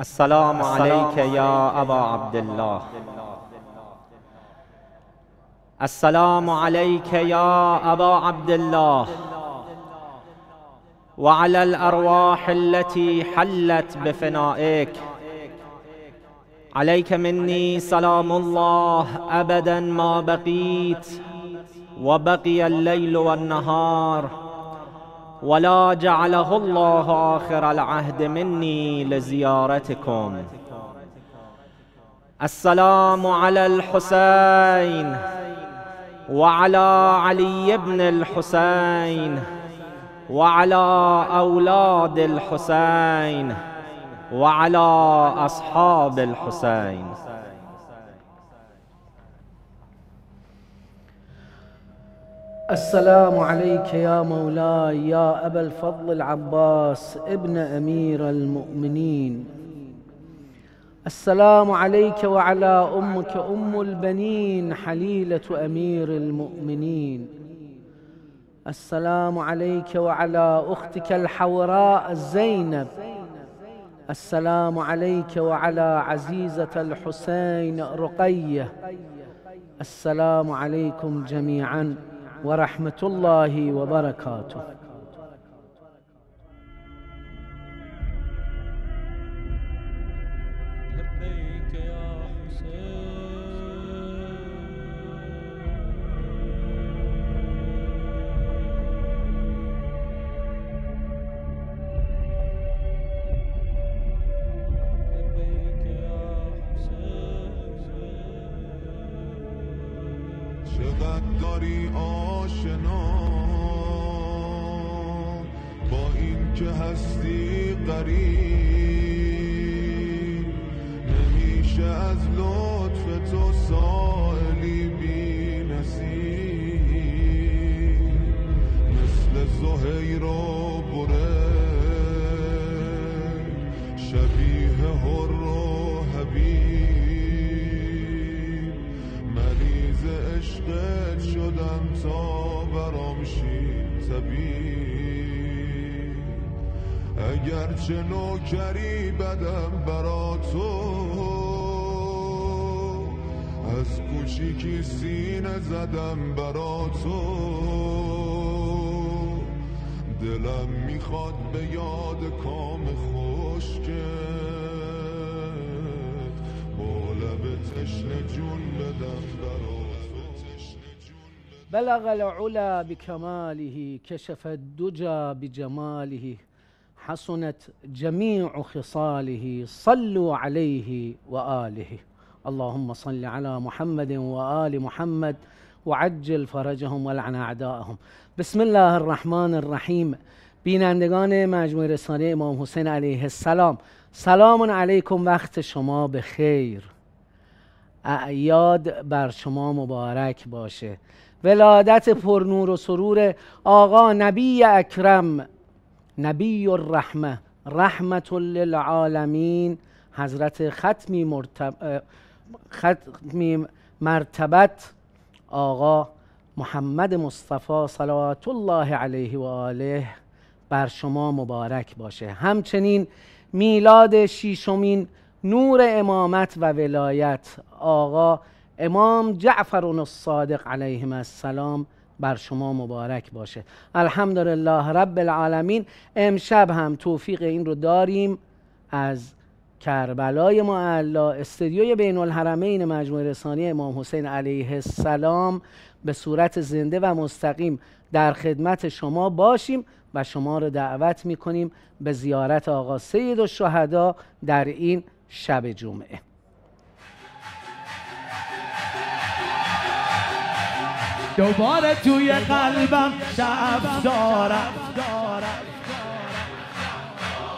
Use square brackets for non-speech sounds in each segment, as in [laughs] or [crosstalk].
السلام عليك يا أبا عبد الله. السلام عليك يا أبا عبد الله. وعلى الأرواح التي حلت بفنائك. عليك مني سلام الله أبدا ما بقيت. وبقي الليل والنهار. ولا جعله الله آخر العهد مني لزيارتكم. السلام على الحسين وعلى علي بن الحسين وعلى أولاد الحسين وعلى أصحاب الحسين. السلام عليك يا مولاي يا أبا الفضل العباس ابن أمير المؤمنين. السلام عليك وعلى أمك أم البنين حليلة أمير المؤمنين. السلام عليك وعلى أختك الحوراء زينب. السلام عليك وعلى عزيزة الحسين رقية. السلام عليكم جميعاً. ورحمة الله وبركاته. آشنا با این که هستی قریب. نمیشه از لطف تو سائلی بی مثل زهیر و بره. شبیه هر و حبیب. مریض عشقت شدم تا برام شی طبیب. اگرچه نوکری بدم برا تو از کوچیکی سینه زدم برا تو. دلم می‌خواد به یاد کام خشکت با لب تشنه جون بدم برا بلغ العلا بكماله كشف الدجى بجماله حسنت جميع خصاله صلوا عليه وآله. اللهم صل على محمد وآل محمد وعجل فرجهم ولعن اعدائهم بسم الله الرحمن الرحیم بینندگان مجموعه رسانه امام حسین علیه السلام سلام علیکم وقت شما به خیر اعیاد بر شما مبارک باشه. ولادت پرنور و سرور آقا نبی اکرم نبی الرحمه رحمت للعالمین. حضرت ختمی, مرتب... ختمی مرتبت آقا محمد مصطفی صلوات الله علیه و آله بر شما مبارک باشه. همچنین میلاد شیشمین نور امامت و ولایت آقا امام جعفر الصادق علیهم السلام بر شما مبارک باشه. الحمدلله رب العالمین امشب هم توفیق این رو داریم از کربلای معلا استدیوی بین الحرمین مجموعه رسانی امام حسین علیه السلام به صورت زنده و مستقیم در خدمت شما باشیم و شما رو دعوت می‌کنیم به زیارت آقا سید الشهدا در این شب جمعه. دوباره توی قلبم شب دارم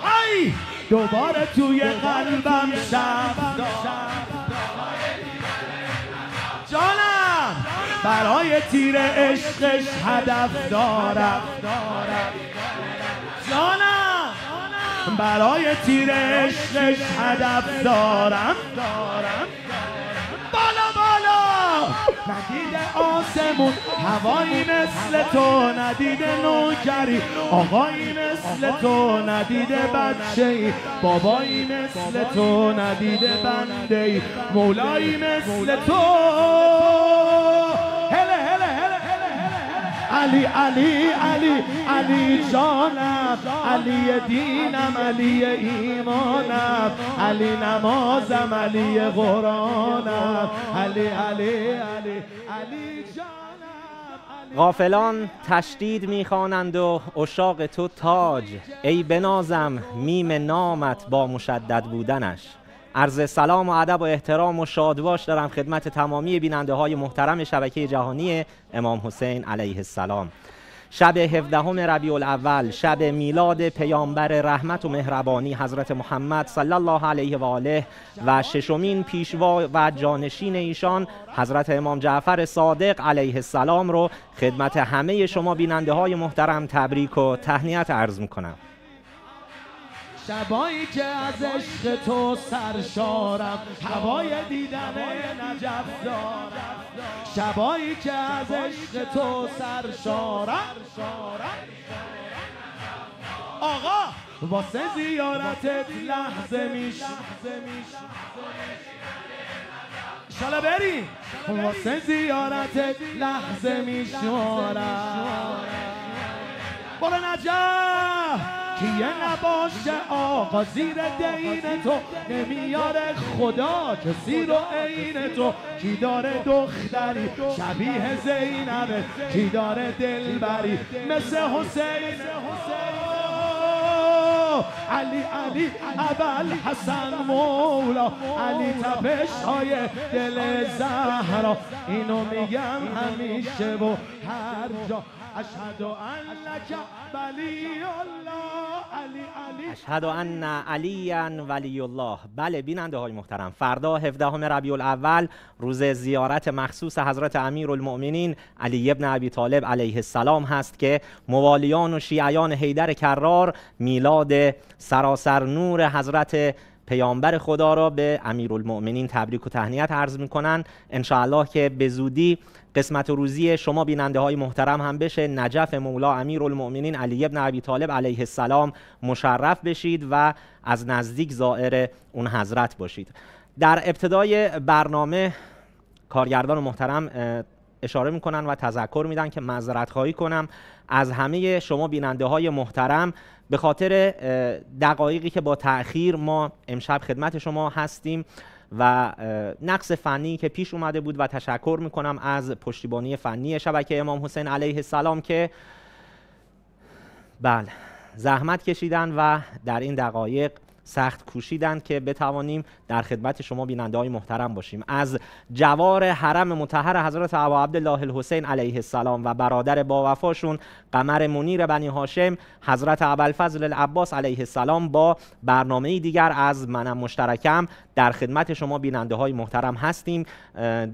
ای! دوباره توی قلبم شب دارم جانم! برای تیر عشقش هدف دارم. جانم! برای تیر عشقش هدف دارم. بالا بالا. ندیده آسمون. هوایی مثل تو ندیده نوکری. آقایی مثل تو ندیده بچه ای بابایی مثل تو ندیده بنده ای مولایی مثل تو. علی علی علی علی جانم علی دینم علی ایمانم علی نمازم علی قرآنم. علی علی علی علی جانم غافلان تشدید می‌خوانند و اشاق تو تاج. ای بنازم میم نامت با مشدد بودنش. عرض سلام و ادب و احترام و شادباش دارم خدمت تمامی بیننده های محترم شبکه جهانی امام حسین علیه السلام. شب 17 ربیع الاول شب میلاد پیامبر رحمت و مهربانی حضرت محمد صلی الله علیه و آله و ششمین پیشوا و جانشین ایشان حضرت امام جعفر صادق علیه السلام رو خدمت همه شما بیننده های محترم تبریک و تهنیت عرض می‌کنم. شبایی که از عشق تو سرشارم هوای دیدن نجف دارم شبایی که از عشق تو سرشارم آقا واسه زیارتت لحظه میش. شالا بریم واسه زیارتت لحظه میشمارم. برو نجف. کیه نباشه آقا زیر دین تو؟ نمیاره خدا کسی رو عین تو. کی داره دختری شبیه زینبه کی داره دلبری مثل حسین؟ علی علی ابل حسن مولا. علی تپش های دل زهرا. اینو میگم همیشه و هر جا. اشهد انک ولی الله علی علی اشهد ان علی ولی الله. بله بیننده های محترم. فردا 17 ربیع الاول روز زیارت مخصوص حضرت امیر المؤمنین علی ابن ابی طالب علیه السلام هست که موالیان و شیعیان حیدر کرار میلاد سراسر نور حضرت پیامبر خدا را به امیرالمؤمنین تبریک و تهنیت عرض می‌کنن. انشاءالله که به زودی قسمت روزی شما بیننده های محترم هم بشه. نجف مولا امیرالمؤمنین علی ابن ابی طالب علیه السلام. مشرف بشید و از نزدیک زائر اون حضرت باشید. در ابتدای برنامه کارگردان محترم اشاره می‌کنن و تذکر میدن که معذرت خواهی کنم از همه شما بیننده های محترم. به خاطر دقایقی که با تأخیر ما امشب خدمت شما هستیم و نقص فنی که پیش اومده بود و تشکر می‌کنم از پشتیبانی فنی شبکه امام حسین علیه السلام که بله زحمت کشیدن و در این دقایق سخت کوشیدند که بتوانیم در خدمت شما بیننده های محترم باشیم. از جوار حرم مطهر حضرت ابا عبدالله الحسین علیه السلام و برادر با وفاشون قمر منیر بنی هاشم حضرت ابوالفضل العباس علیه السلام با برنامه دیگر از منم مشترکم در خدمت شما بیننده های محترم هستیم.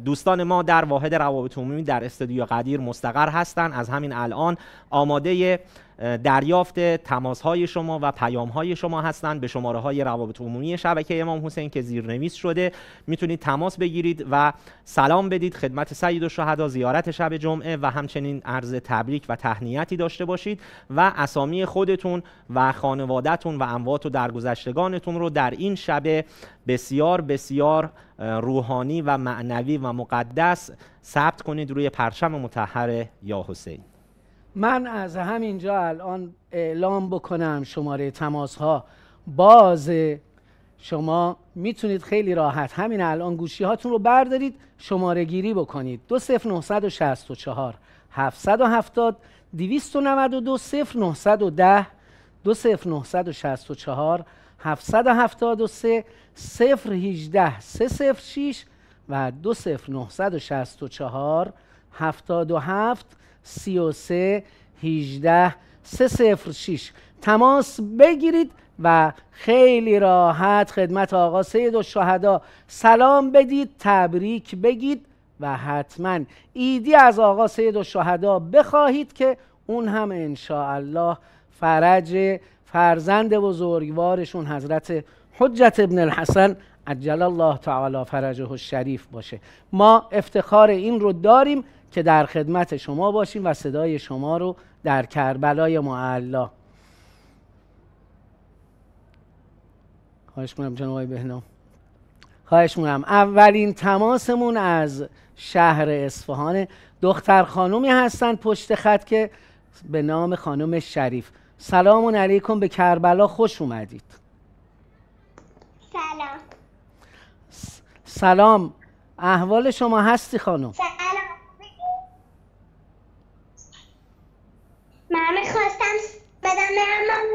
دوستان ما در واحد روابط عمومی در استودیو قدیر مستقر هستند. از همین الان آماده دریافت تماس های شما و پیام های شما هستند. به شماره های روابط عمومی شبکه امام حسین که زیرنویس شده. می‌تونید تماس بگیرید و سلام بدید. خدمت سید الشهدا زیارت شب جمعه و همچنین عرض تبریک و تهنیتی داشته باشید و اسامی خودتون و خانوادهتون و اموات و درگذشتگانتون رو در این شب بسیار بسیار روحانی و معنوی و مقدس ثبت کنید روی پرچم مطهر یا حسین. من از همینجا الان اعلام بکنم شماره تماس ها باز شما می‌تونید خیلی راحت همین الان گوشی هاتون رو بردارید شماره گیری بکنید. 20964 770 292 0910 20964 773 018 306 و 20964 77 33 18 306 تماس بگیرید و خیلی راحت خدمت آقا سید الشهدا. سلام بدید تبریک بگید و حتما ایدی از آقا سید الشهدا بخواهید که اون هم ان الله فرج فرزند بزرگوارشون حضرت حجت ابن الحسن عجل الله تعالی فرجه الشریف باشه. ما افتخار این رو داریم که در خدمت شما باشیم و صدای شما رو در کربلای معلا. خواهش می‌کنم جناب بهنام. خواهش می‌کنم. اولین تماسمون از شهر اصفهان دختر خانومی هستن پشت خط که به نام خانم شریف. سلام علیکم. به کربلا خوش اومدید. سلام. سلام. احوال شما هستی خانم؟ سلام من می‌خواستم بدم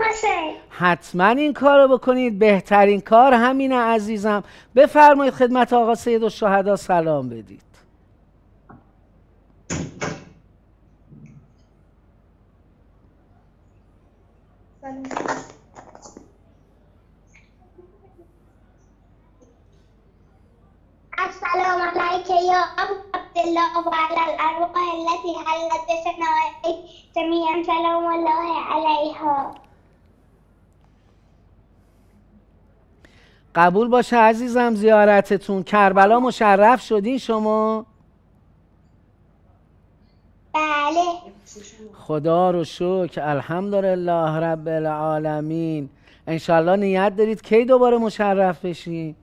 حسین حتما این کار رو بکنید. بهترین کار همینه عزیزم. بفرمایید خدمت آقا سید و شهدا سلام بدید. السلام عليك يا أبو عبد الله وعلى الأرواح التي حلت بثنائك جميعا. سلام الله عليها قبول باشه عزیزم زیارتتون. کربلا مشرف شدین شما؟ بله. خدا رو شکر. الحمدلله رب العالمین. انشالله نیت دارید کی دوباره مشرف بشین؟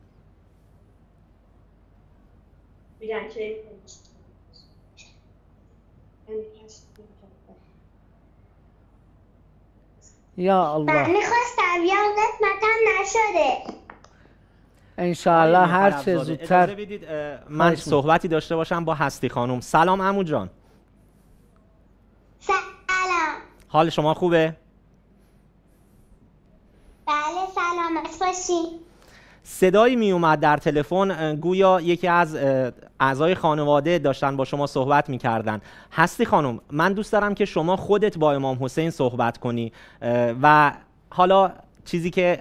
یا الله. من می‌خواستم یا قسمتم نشده. آقای هر چه زودتر بدید من. صحبتی داشته باشم با هستی خانم. سلام عمو جان. سلام. حال شما خوبه؟ بله سلامت باشی صدایی می اومد در تلفن گویا یکی از اعضای خانواده داشتن با شما صحبت می‌کردن. هستی خانم من دوست دارم که شما خودت با امام حسین صحبت کنی و حالا چیزی که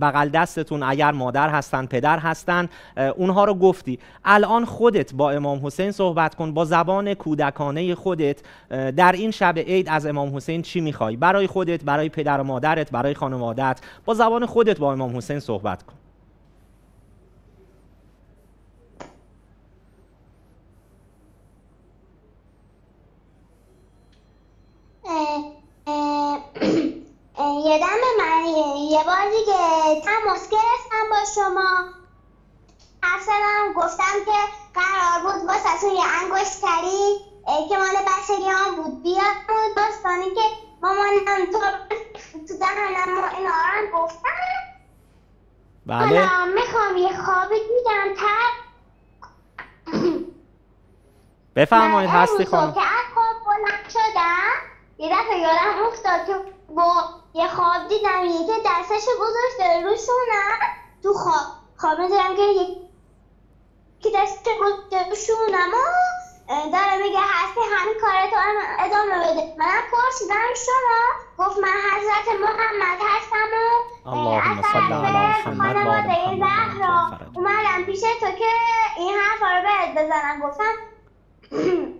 بغل دستتون اگر مادر هستن پدر هستن اونها رو گفتی. الان خودت با امام حسین صحبت کن با زبان کودکانه خودت در این شب عید از امام حسین چی می‌خوای؟ برای خودت برای پدر و مادرت برای خانوادت با زبان خودت با امام حسین صحبت کن. [clears throat] یادم من یه بار دیگه تماس گرفتم با شما. زدم گفتم که قرار بود واسه یه انگشتری که مال بچگیام بود. بیاد اون داستانی که مامانم تو تو دهنم و اینا رو هم گفتم. بله. حالا می‌خوام یه خوابی دیدم تر بفرمایید هستی خانم. که از خواب بلند شدم. یه دفعه یادم افتاد که با یه خواب دیدم یکی دستش گذاشته رو شونم تو خواب. خواب دیدم که یکی دستش گذاشته رو شونم و اه، داره میگه هستی همین کارتو هم ادامه بده. منم پرسیدم شما؟ گفت من حضرت محمد هستم و اللهم صل علی محمد و آل. اومدم پیش تو که این حرفا رو بهت بزنم. گفتم [clears throat]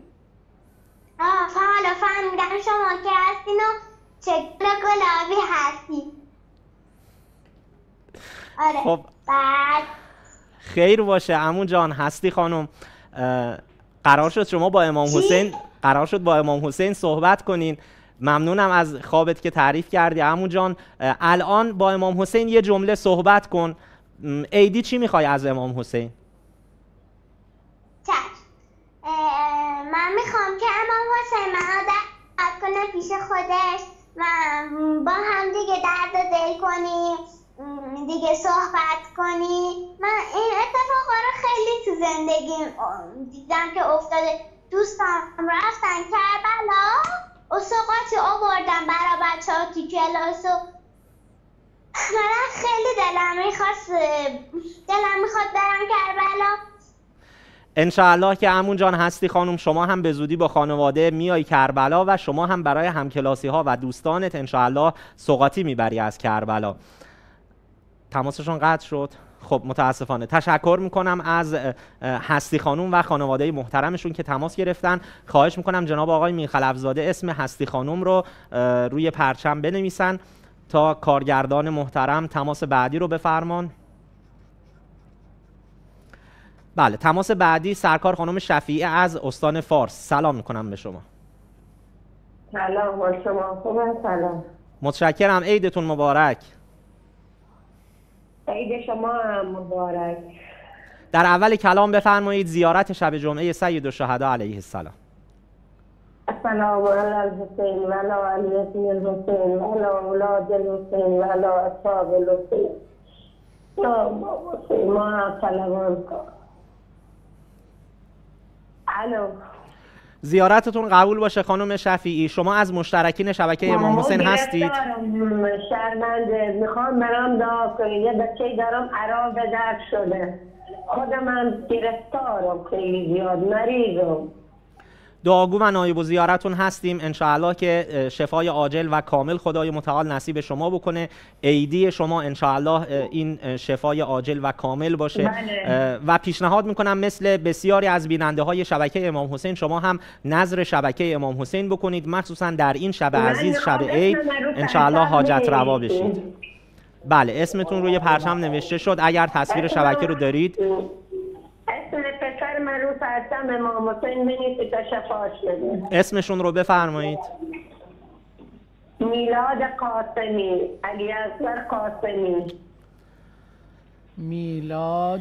آه حالا فهمیدم شما که هستین و گلابی هستی. آره. خب. بعد. خیر باشه. عمو جان هستی خانم. قرار شد شما با امام؟ حسین قرار شد با امام حسین صحبت کنین. ممنونم از خوابت که تعریف کردی. عمو جان الان با امام حسین یه جمله صحبت کن. م، عیدی چی می‌خوای از امام حسین؟ چشم. من می‌خوام که امام حسین دعوت کنه پیش خودش. و با هم دیگه درد و دل کنیم م، دیگه صحبت کنی من این اتفاقا رو خیلی تو زندگیم دیدم که افتاده. دوستان رفتن کربلا اسقاطی آوردن برا بچه ها تو کلاس و منم خیلی دلم می‌خواست دلم می‌خواد برم کربلا. انشاءالله که عمو جان هستی خانم شما هم به زودی با خانواده میای کربلا و شما هم برای همکلاسی ها و دوستانت انشاءالله سوقاتی می‌بری از کربلا. تماسشون قطع شد. خب متاسفانه. تشکر می‌کنم از هستی خانوم و خانواده محترمشون که تماس گرفتن. خواهش می‌کنم جناب آقای میرخل افزاده اسم هستی خانوم رو روی پرچم بنویسن تا کارگردان محترم تماس بعدی رو بفرمان. بله تماس بعدی سرکار خانم شفیعی از استان فارس. سلام می‌کنم به شما. سلام با شما خوبه سلام. متشکرم. عیدتون مبارک. عید شما هم مبارک. در اول کلام بفرمایید زیارت شب جمعه سید الشهدا علیه السلام. السلام علی الحسین و علی علی الحسین و علی اولاد الحسین و علی اصحاب الحسین. یا ما حسین ما سلام کن الو. زیارتتون قبول باشه خانم شفیعی. شما از مشترکین شبکه امام حسین هستید. شرمنده. می‌خوام برام دعا کنید یه بچه دارم عراق به درد شده. خودم هم گرفتارم. خیلی زیاد. مریضم. دعاگو و نایب و زیارتون هستیم. انشاءالله که شفای عاجل و کامل خدای متعال نصیب شما بکنه. عیدی شما انشاءالله این شفای عاجل و کامل باشه. بله. و پیشنهاد می‌کنم مثل بسیاری از بیننده های شبکه امام حسین شما هم نظر شبکه امام حسین بکنید. مخصوصا در این شب من عزیز شب عید انشاءالله حاجت روا. بشید. بله اسمتون روی پرچم نوشته شد. اگر تصویر شبکه رو دارید من رو پرچم امام حسین بنویسید تا شفاش بده. اسمشون رو بفرمایید. میلاد قاسمی. علی اصغر قاسمی. میلاد.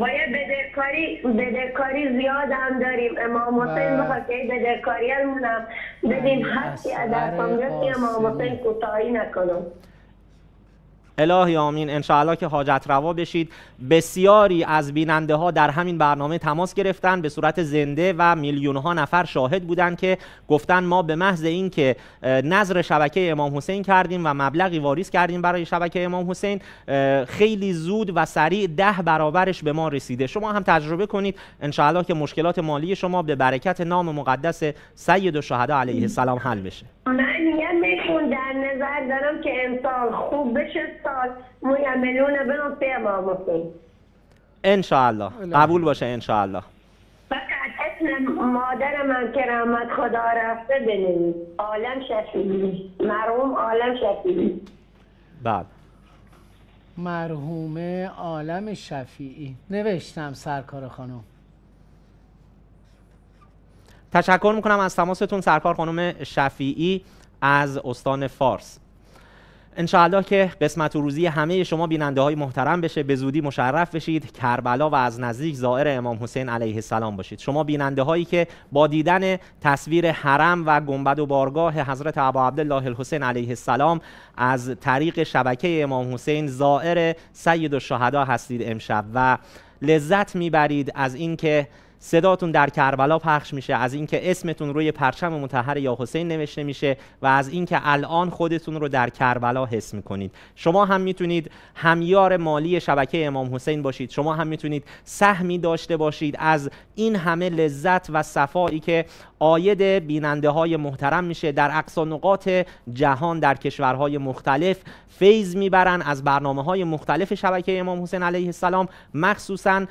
باید بدهکاری بدهکاری زیاد هم داریم. امام حسین بله. که این بدهکاری همونم. بدیم علی هستی از امام. حسین کوتاهی نکنم. الهی آمین. انشاءالله که حاجت روا بشید. بسیاری از بیننده ها در همین برنامه تماس گرفتن. به صورت زنده و میلیون ها نفر شاهد بودن که گفتن ما به محض اینکه نظر شبکه امام حسین کردیم و مبلغی واریز کردیم برای شبکه امام حسین خیلی زود و سریع ده برابرش به ما رسیده. شما هم تجربه کنید. انشاءالله که مشکلات مالی شما به برکت نام مقدس سید الشهدا علیه السلام حل بشه. من میخون در نظر دارم که امسال خوب بشه. سال موی میلیون بنام پی امام حسین انشاءالله. الهی. قبول باشه انشاءالله. فقط اسم مادر من که رحمت خدا رفته بنویس. عالم شفیعی. مرحوم عالم شفیعی. بله. مرحومه عالم شفیعی. نوشتم سرکار خانم. تشکر می‌کنم از تماستون سرکار خانم شفیعی از استان فارس. انشاءالله که قسمت و روزی همه شما بیننده های محترم بشه به زودی مشرف بشید. کربلا و از نزدیک زائر امام حسین علیه السلام باشید. شما بیننده هایی که با دیدن تصویر حرم و گنبد و بارگاه حضرت ابا عبدالله الحسین علیه السلام از طریق شبکه امام حسین زائر سید الشهدا هستید امشب. و لذت می‌برید از اینکه صداتون در کربلا پخش میشه از اینکه اسمتون روی پرچم مطهر یا حسین نوشته میشه و از اینکه الان خودتون رو در کربلا حس می‌کنید. شما هم می‌تونید همیار مالی شبکه امام حسین باشید. شما هم می‌تونید سهمی داشته باشید از این همه لذت و صفایی که آید بیننده های محترم میشه. در اقصا نقاط جهان در کشورهای مختلف فیض می‌برن. از برنامه های مختلف شبکه امام حسین علیه السلام مخصوصا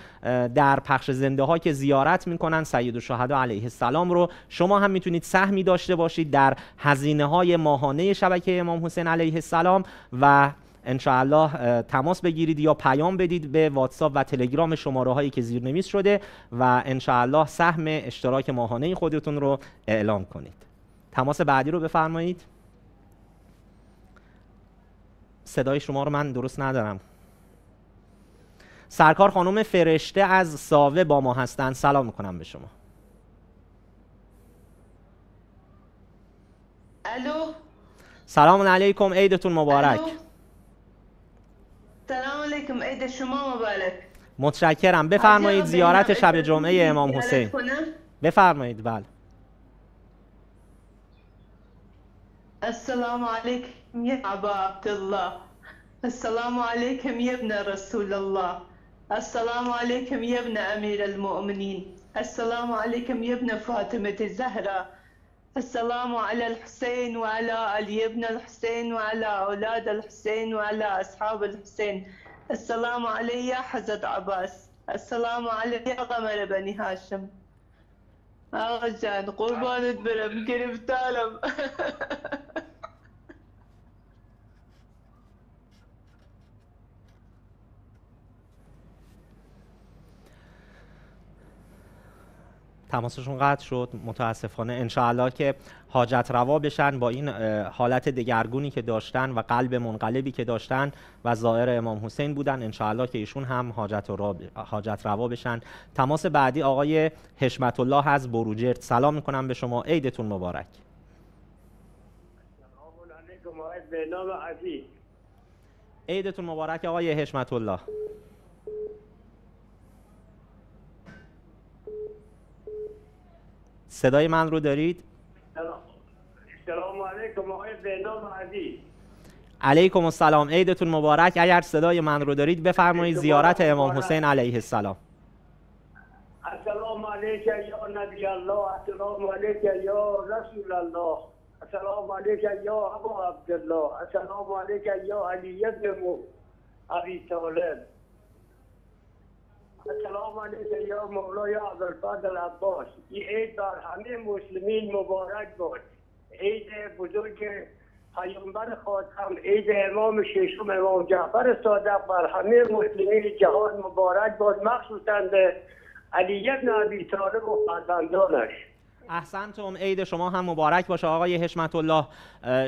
در پخش زنده ها که زیارت می‌کنن. سید الشهدا علیه السلام رو شما هم می‌تونید سهمی داشته باشید در هزینه های ماهانه شبکه امام حسین علیه السلام و انشاءالله تماس بگیرید یا پیام بدید به واتساپ و تلگرام شماره هایی که زیرنویس شده و انشاءالله سهم اشتراک ماهانه خودتون رو اعلام کنید. تماس بعدی رو بفرمایید. صدای شما رو من درست ندارم. سرکار خانم فرشته از ساوه با ما هستند سلام می‌کنم به شما. الو؟ سلام علیکم. عیدتون مبارک. الو. سلام علیکم عید شما مبارک. متشکرم. بفرمایید زیارت شب جمعه امام حسین؟ بفرمایید بله. السلام عليكم يا أبا عبد الله السلام عليكم يا ابن رسول الله السلام عليكم يا ابن أمير المؤمنين السلام عليكم يا ابن فاطمة الزهراء السلام على الحسين وعلى علي ابن الحسين وعلى أولاد الحسين وعلى أصحاب الحسين. السلام علي حزد عباس. السلام علي قمر بني هاشم. آقا جان قربانت برم گرفتارم [laughs] تماسشون قطع شد. متاسفانه انشاءالله که حاجت روا بشن با این حالت دگرگونی که داشتن و قلب منقلبی که داشتن و زائر امام حسین بودن. انشاءالله که ایشون هم حاجت, را حاجت روا بشن. تماس بعدی آقای حشمت الله از بروجرد. سلام می‌کنم به شما. عیدتون مبارک. عیدتون مبارک آقای حشمت الله صدای من رو دارید؟ سلام علیکم آقای به نام عزیز علیکم السلام عیدتون مبارک. اگر صدای من رو دارید بفرمایید زیارت امام حسین علیه السلام. السلام علیک یا نبی الله السلام علیک یا رسول الله السلام علیک یا ابا عبدالله السلام علیک یا علی ابن ابی طالب. السلام علیک یا مولای عبدالفضل عباس این عید بر همه مسلمین مبارک باد. عید بزرگ پیامبر خاتم عید امام ششم امام جعفر صادق بر همه مسلمین جهان مبارک باد. مخصوصا به علی ابن ابی طالب و فرزندانش. احسنتم عید شما هم مبارک باشه آقای حشمت الله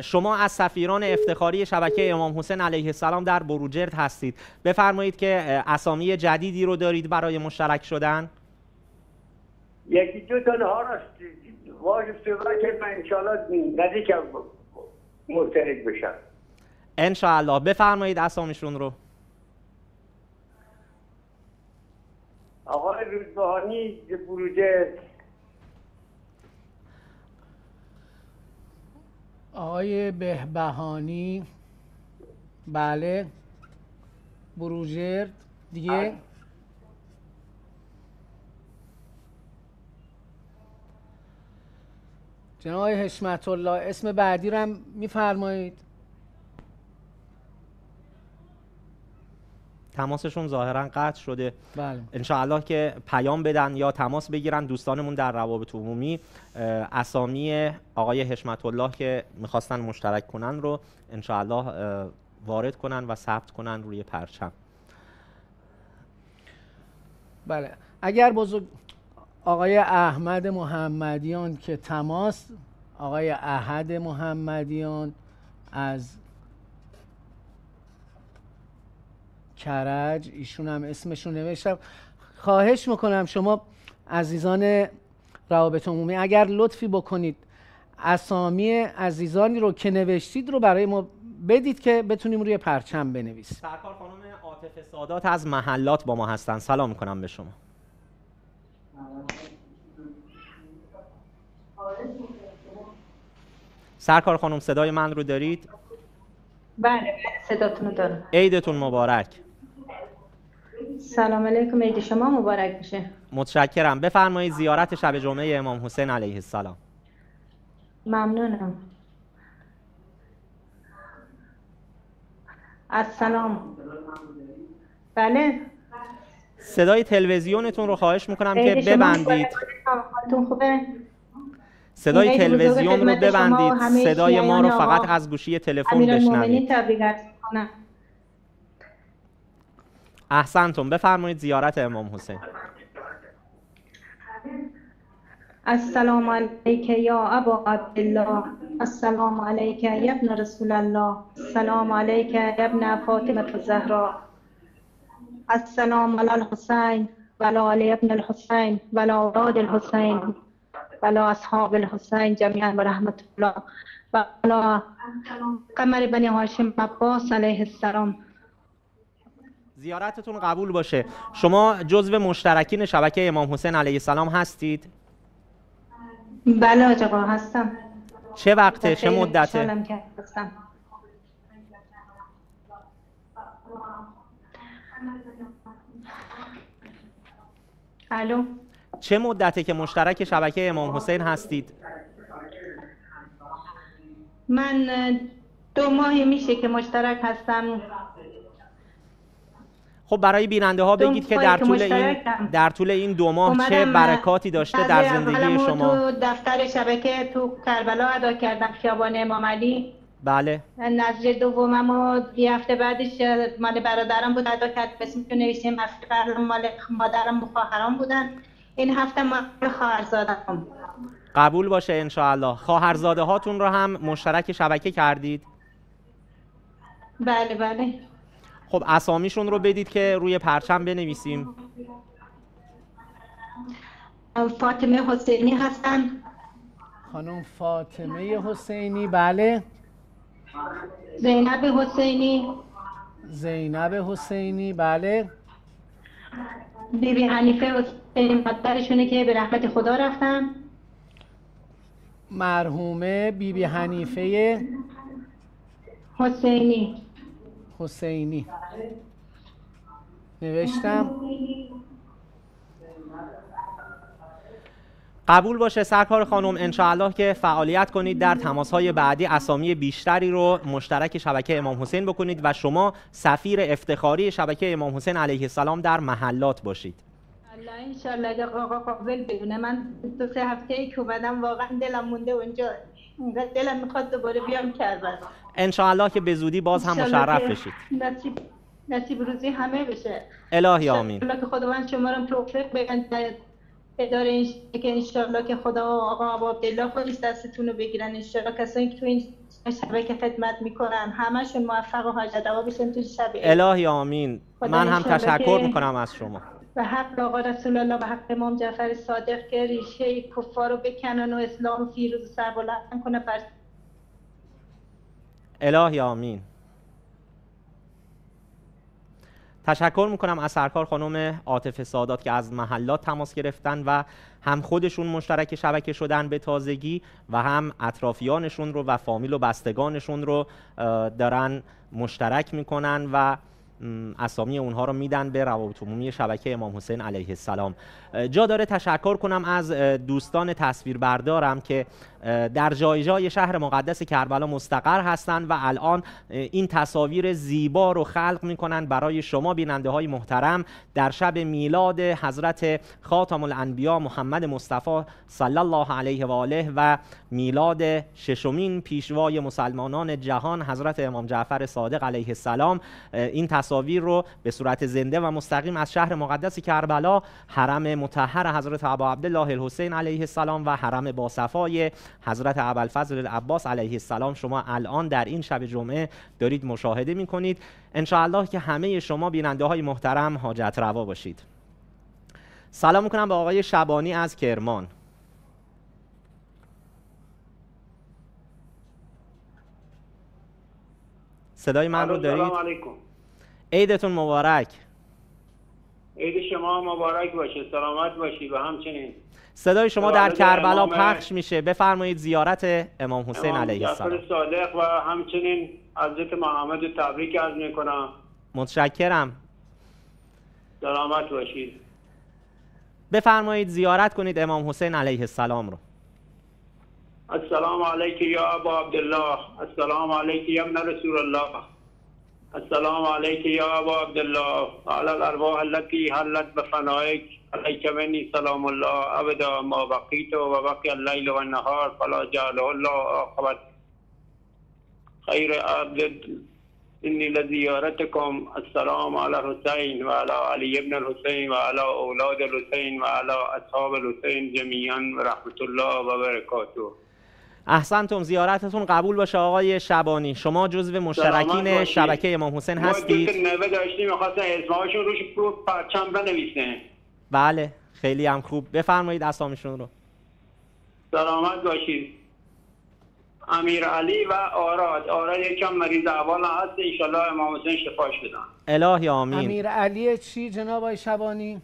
شما از سفیران افتخاری شبکه امام حسین علیه السلام در بروجرد هستید. بفرمایید که اسامی جدیدی رو دارید برای مشترک شدن. یکی دو تا نهار واجب که من انشاءالله نزدیکم مشترک بشم. ان بفرمایید اسامیشون رو. آقای روزبهانی بروجه آقای بهبهانی بله. بروجرد دیگه؟ جناب آقای حشمت الله اسم بعدی رو هم میفرمایید. تماسشون ظاهرا قطع شده. بله. انشاءالله که پیام بدن یا تماس بگیرن دوستانمون در روابط عمومی. اسامی آقای حشمت الله که می‌خواستن مشترک کنن رو انشاءالله وارد کنن و ثبت کنن روی پرچم. بله. اگر بزرگ آقای احمد محمدیان که تماس آقای احد محمدیان از کرج ایشون هم اسمشون نوشتم. خواهش می‌کنم شما عزیزان روابط عمومی اگر لطفی بکنید اسامی عزیزانی رو که نوشتید رو برای ما بدید که بتونیم روی پرچم بنویسیم. سرکار خانم عاطفه سادات از محلات با ما هستن. سلام می‌کنم به شما. سرکار خانم صدای من رو دارید؟ بله صداتون رو دارم. عیدتون مبارک. سلام علیکم عید شما مبارک بشه متشکرم. بفرمایید زیارت شب جمعه امام حسین علیه السلام. ممنونم. السلام. بله. صدای تلویزیونتون رو خواهش می‌کنم که ببندید. خوبه؟ صدای تلویزیون رو ببندید. صدای ما رو فقط. از گوشی تلفن بشنوید. احسنتم بفرمایید زیارت امام حسین. السلام علیک یا ابا عبدالله. السلام علیک یا ابن رسول الله السلام علیک یا ابن فاطمه الزهرا السلام علی الحسین وعلى علی ابن الحسین وعلى اولاد الحسین وعلى اصحاب الحسین جميعا و رحمت الله. و علی قمر بنی هاشم عباس علیه السلام. زیارتتون قبول باشه. شما جزو مشترکین شبکه امام حسین علیه السلام هستید؟ بله حاج آقا هستم. چه وقته؟ چه مدته؟ هستم. الو؟ چه مدته که مشترک شبکه امام حسین هستید؟ من دو ماهی میشه که مشترک هستم. خب برای بیننده ها بگید که در که طول این. در طول این دو ماه چه برکاتی داشته شب در زندگی شما؟ تو دفتر شبکه تو کربلا ادا کردم خیابان امام علی. بله. نظر دومم یه هفته بعدش مال برادرم بود ادا کرد. اسمش رو نوشتیم هفته مال مادرم و خواهرام بودن. این هفته ما خواهرزادم قبول باشه انشاءالله. خواهرزاده هاتون رو هم مشترک شبکه کردید. بله بله. خب اسامیشون رو بدید که روی پرچم بنویسیم. فاطمه حسینی هستن. خانم فاطمه حسینی بله. زینب حسینی. زینب حسینی بله. بیبی حنیفه حسینی مادرشونه که به رحمت خدا رفتن. مرحومه بیبی حنیفه. حسینی. حسینی. نوشتم. قبول باشه سرکار خانم انشاءالله که فعالیت کنید در تماس های بعدی اسامی بیشتری رو مشترک شبکه امام حسین بکنید و شما سفیر افتخاری شبکه امام حسین علیه السلام در محلات باشید. الله انشالله اگه آقا قابل بدونه من دو سه هفته ای که اومدم واقعا دلم مونده اونجا دلم می‌خواد دوباره بیام کربلا انشاءالله که به زودی باز هم مشرف بشید. نصیب نصیب روزی همه بشه. الهی آمین. انشالله که خداوند شما رو توفیق بدن اداره این که انشالله که خدا و آقا ابو عبدالله خودش دستتون رو بگیرن. انشالله کسایی که تو این شبکه خدمت می‌کنن همشون موفق و حاجت روا بشن تو شب عید. الهی آمین. من هم تشکر می‌کنم از شما. و حق آقا رسول الله و حق امام جعفر صادق که ریشه کفار رو بکنن و اسلام فیروز و سربلند کنه بر الهی آمین. تشکر می‌کنم از سرکار خانم عاطفه سادات که از محلات تماس گرفتن و هم خودشون مشترک شبکه شدن به تازگی و هم اطرافیانشون رو و فامیل و بستگانشون رو دارن مشترک می‌کنن و اسامی اونها رو میدن به روابط عمومی شبکه امام حسین علیه السلام. جا داره تشکر کنم از دوستان تصویربردارم که در جای جای شهر مقدس کربلا مستقر هستند و الان این تصاویر زیبا رو خلق می‌کنن برای شما بیننده های محترم. در شب میلاد حضرت خاتم الانبیا محمد مصطفی صلی الله علیه و آله و میلاد ششمین پیشوای مسلمانان جهان حضرت امام جعفر صادق علیه السلام این تصاویر رو به صورت زنده و مستقیم از شهر مقدس کربلا حرم مطهر حضرت ابا عبدالله الحسین علیه السلام و حرم باصفای حضرت ابوالفضل العباس علیه السلام شما الان در این شب جمعه دارید مشاهده می کنید انشاءالله که همه شما بیننده های محترم حاجت روا باشید. سلام می‌کنم به آقای شبانی از کرمان. صدای من رو دارید؟ علیکم. عیدتون مبارک. عید شما مبارک باشه سلامت باشی و همچنین. صدای شما در کربلا پخش میشه. بفرمایید زیارت امام حسین امام علیه السلام. صادق و همچنین حضرت محمد تبریک عرض می‌کنم. متشکرم. سلامت باشید. بفرمایید زیارت کنید امام حسین علیه السلام رو. السلام علیک یا ابا عبدالله. السلام علیک یا ابن رسول الله. السلام علیک یا ابا عبدالله. على الارواح التي حلت بفنائك عليك مني سلام الله. ابدا ما بقيت وبقي الليل والنهار فلا جعله الله عاقبت. خير عبد إني لزيارتكم السلام على الحسين وعلى علي بن الحسين وعلى أولاد الحسين وعلى أصحاب الحسين جميعا ورحمة الله وبركاته احسنتم زیارتتون قبول باشه آقای شبانی. شما جزو مشترکین. شبکه امام حسین ما هستید. نوه داشتیم می‌خواستن اسمهاشون روش رو پرچم بنویسن بله خیلی هم خوب. بفرمایید اسامیشون رو. سلامت باشید. امیر علی و آراد. آراد یکم مریض احوال هست. انشالله امام حسین شفاش بدن الهی آمین. امیر علی چی جناب آقای شبانی؟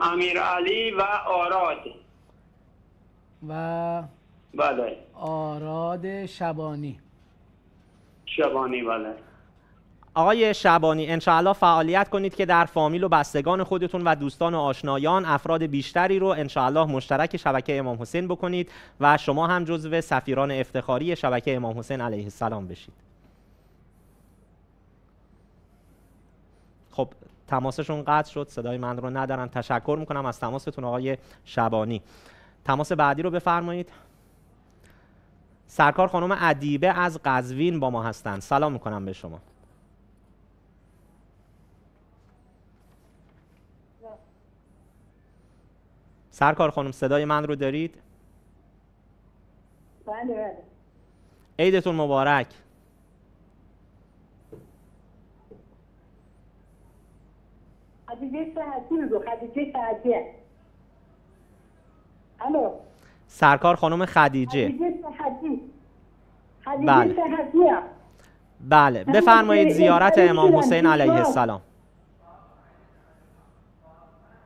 امیر علی و آراد. و بله. آراد شبانی. شبانی بله. آقای شبانی انشاءالله فعالیت کنید که در فامیل و بستگان خودتون و دوستان و آشنایان افراد بیشتری رو انشاءالله مشترک شبکه امام حسین بکنید و شما هم جزو سفیران افتخاری شبکه امام حسین علیه السلام بشید. خب تماسشون قطع شد صدای من رو ندارن. تشکر می‌کنم از تماستون آقای شبانی. تماس بعدی رو بفرمایید. سرکار خانم ادیبه از قزوین با ما هستند. سلام می‌کنم به شما. سرکار خانم صدای من رو دارید؟ بله بله. عیدتون مبارک. خدیجه صحتی بگو خدیجه صحتیه الو. سرکار خانم خدیجه. خدیجه خدیجه بله. بله. بفرمایید زیارت امام حسین علیه السلام.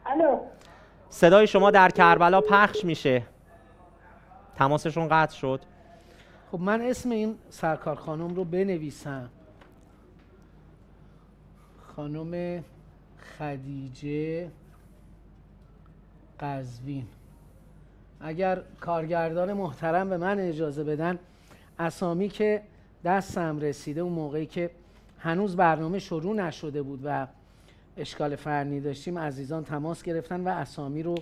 الو. صدای شما در کربلا پخش میشه. تماسشون قطع شد. خب من اسم این سرکار خانم رو بنویسم. خانم خدیجه قزوین. اگر کارگردان محترم به من اجازه بدن اسامی که دستم رسیده اون موقعی که هنوز برنامه شروع نشده بود و اشکال فرنی داشتیم عزیزان تماس گرفتن و اسامی رو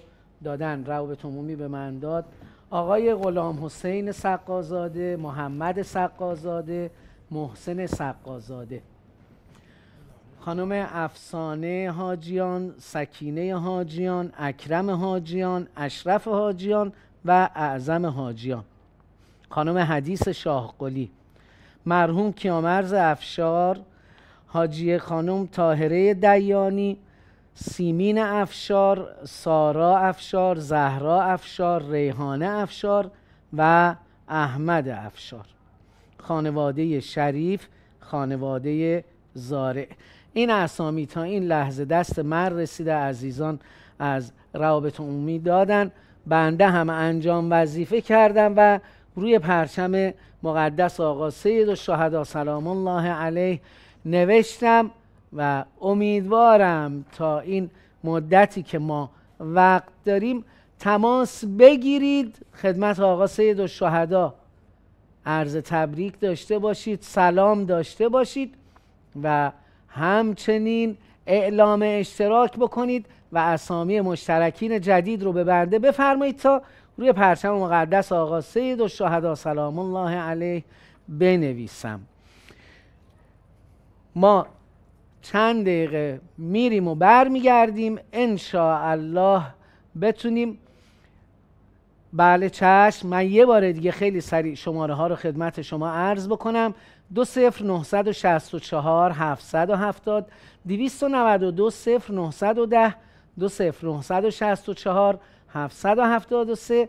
دادن. روابط عمومی به من داد. آقای غلام حسین سقازاده محمد سقازاده محسن سقازاده. خانم افسانه حاجیان سکینه حاجیان اکرم حاجیان اشرف حاجیان و اعظم حاجیان. خانم حدیث شاهقلی. مرحوم کیامرز افشار حاجی خانم طاهره دیانی سیمین افشار سارا افشار زهرا افشار ریحانه افشار و احمد افشار. خانواده شریف خانواده زارع. این اسامی تا این لحظه دست من رسیده عزیزان از روابط عمومی دادن. بنده هم انجام وظیفه کردم و روی پرچم مقدس آقا سید و شهدا سلام الله علیه نوشتم و امیدوارم تا این مدتی که ما وقت داریم تماس بگیرید. خدمت آقا سید و شهدا عرض تبریک داشته باشید سلام داشته باشید و همچنین اعلام اشتراک بکنید و اسامی مشترکین جدید رو به بنده بفرمایید تا روی پرچم مقدس آقا سید و شهدا سلام الله علیه بنویسم. ما چند دقیقه میریم و برمیگردیم. ان الله بتونیم. بله چشم من یه بار دیگه خیلی سریع شماره ها رو خدمت شما عرض بکنم. دو صفر 964 770 292 صفر 910 دو صفر 964 773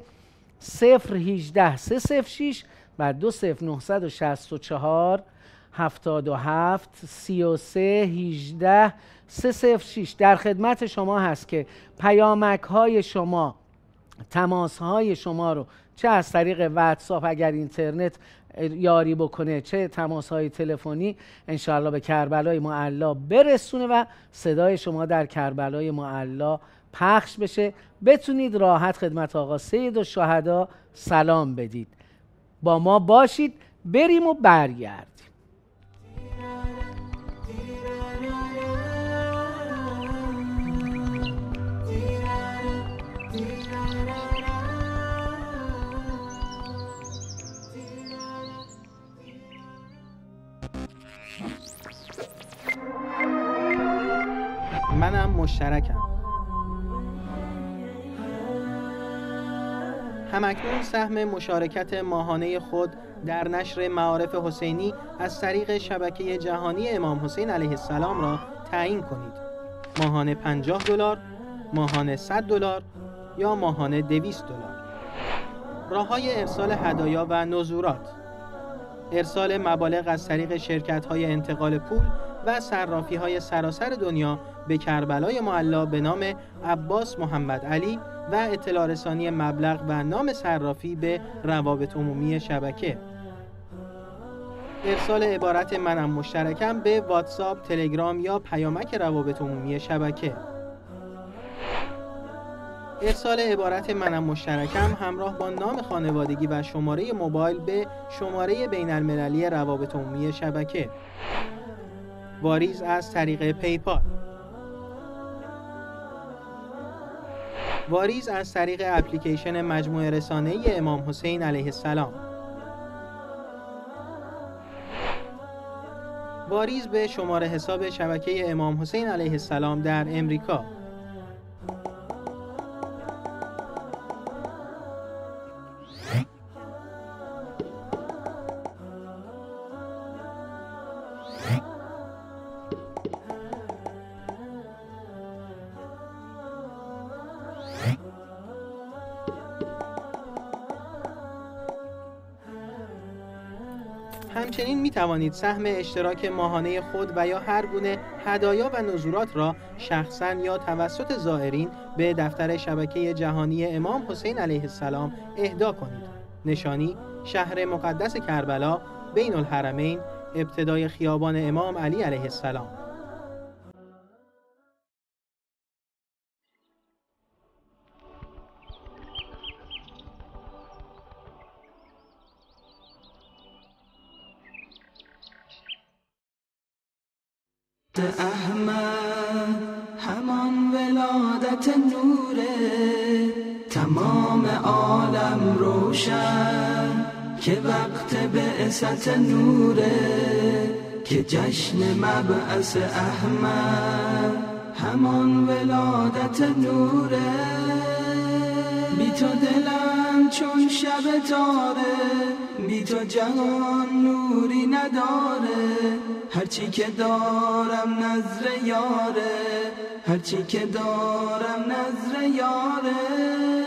صفر 18 سه صفر 6 و دو صفر 964 77 33 18 سه صفر 6 در خدمت شما هست که پیامک های شما تماس های شما رو چه از طریق واتساپ اگر اینترنت یاری بکنه چه تماس های تلفنی انشاءالله به کربلای معلا برسونه و صدای شما در کربلای معلا پخش بشه. بتونید راحت خدمت آقا سید و شهدا سلام بدید. با ما باشید. بریم و برگردیم. منم مشترکم. همکنون سهم مشارکت ماهانه خود در نشر معارف حسینی از طریق شبکه جهانی امام حسین علیه السلام را تعیین کنید. ماهانه 50 دلار ماهانه 100 دلار یا ماهانه 200 دلار. راه های ارسال هدایا و نزورات. ارسال مبالغ از طریق شرکت های انتقال پول و صرافی های سراسر دنیا به کربلای معلا به نام عباس محمد علی و اطلاع رسانی مبلغ و نام صرافی به روابط عمومی شبکه. ارسال عبارت منم مشترکم به واتساپ، تلگرام یا پیامک روابط عمومی شبکه. ارسال عبارت منم مشترکم همراه با نام خانوادگی و شماره موبایل به شماره بین المللی روابط عمومی شبکه. واریز از طریق پیپال. واریز از طریق اپلیکیشن مجموعه رسانه امام حسین علیه السلام. واریز به شماره حساب شبکه امام حسین علیه السلام در امریکا. می توانید سهم اشتراک ماهانه خود و یا هر گونه هدایا و نظورات را شخصا یا توسط زائرین به دفتر شبکه جهانی امام حسین علیه السلام اهدا کنید. نشانی شهر مقدس کربلا بین الحرمین ابتدای خیابان امام علی علیه السلام احمد همان ولادت نوره. تمام عالم روشن که وقت بعثت نوره. که جشن مبعث احمد همان ولادت نوره. بی تو دلم چون شب تاره بی تو جهان نوری نداره. هرچی که دارم نظر یاره. هرچی که دارم نظر یاره.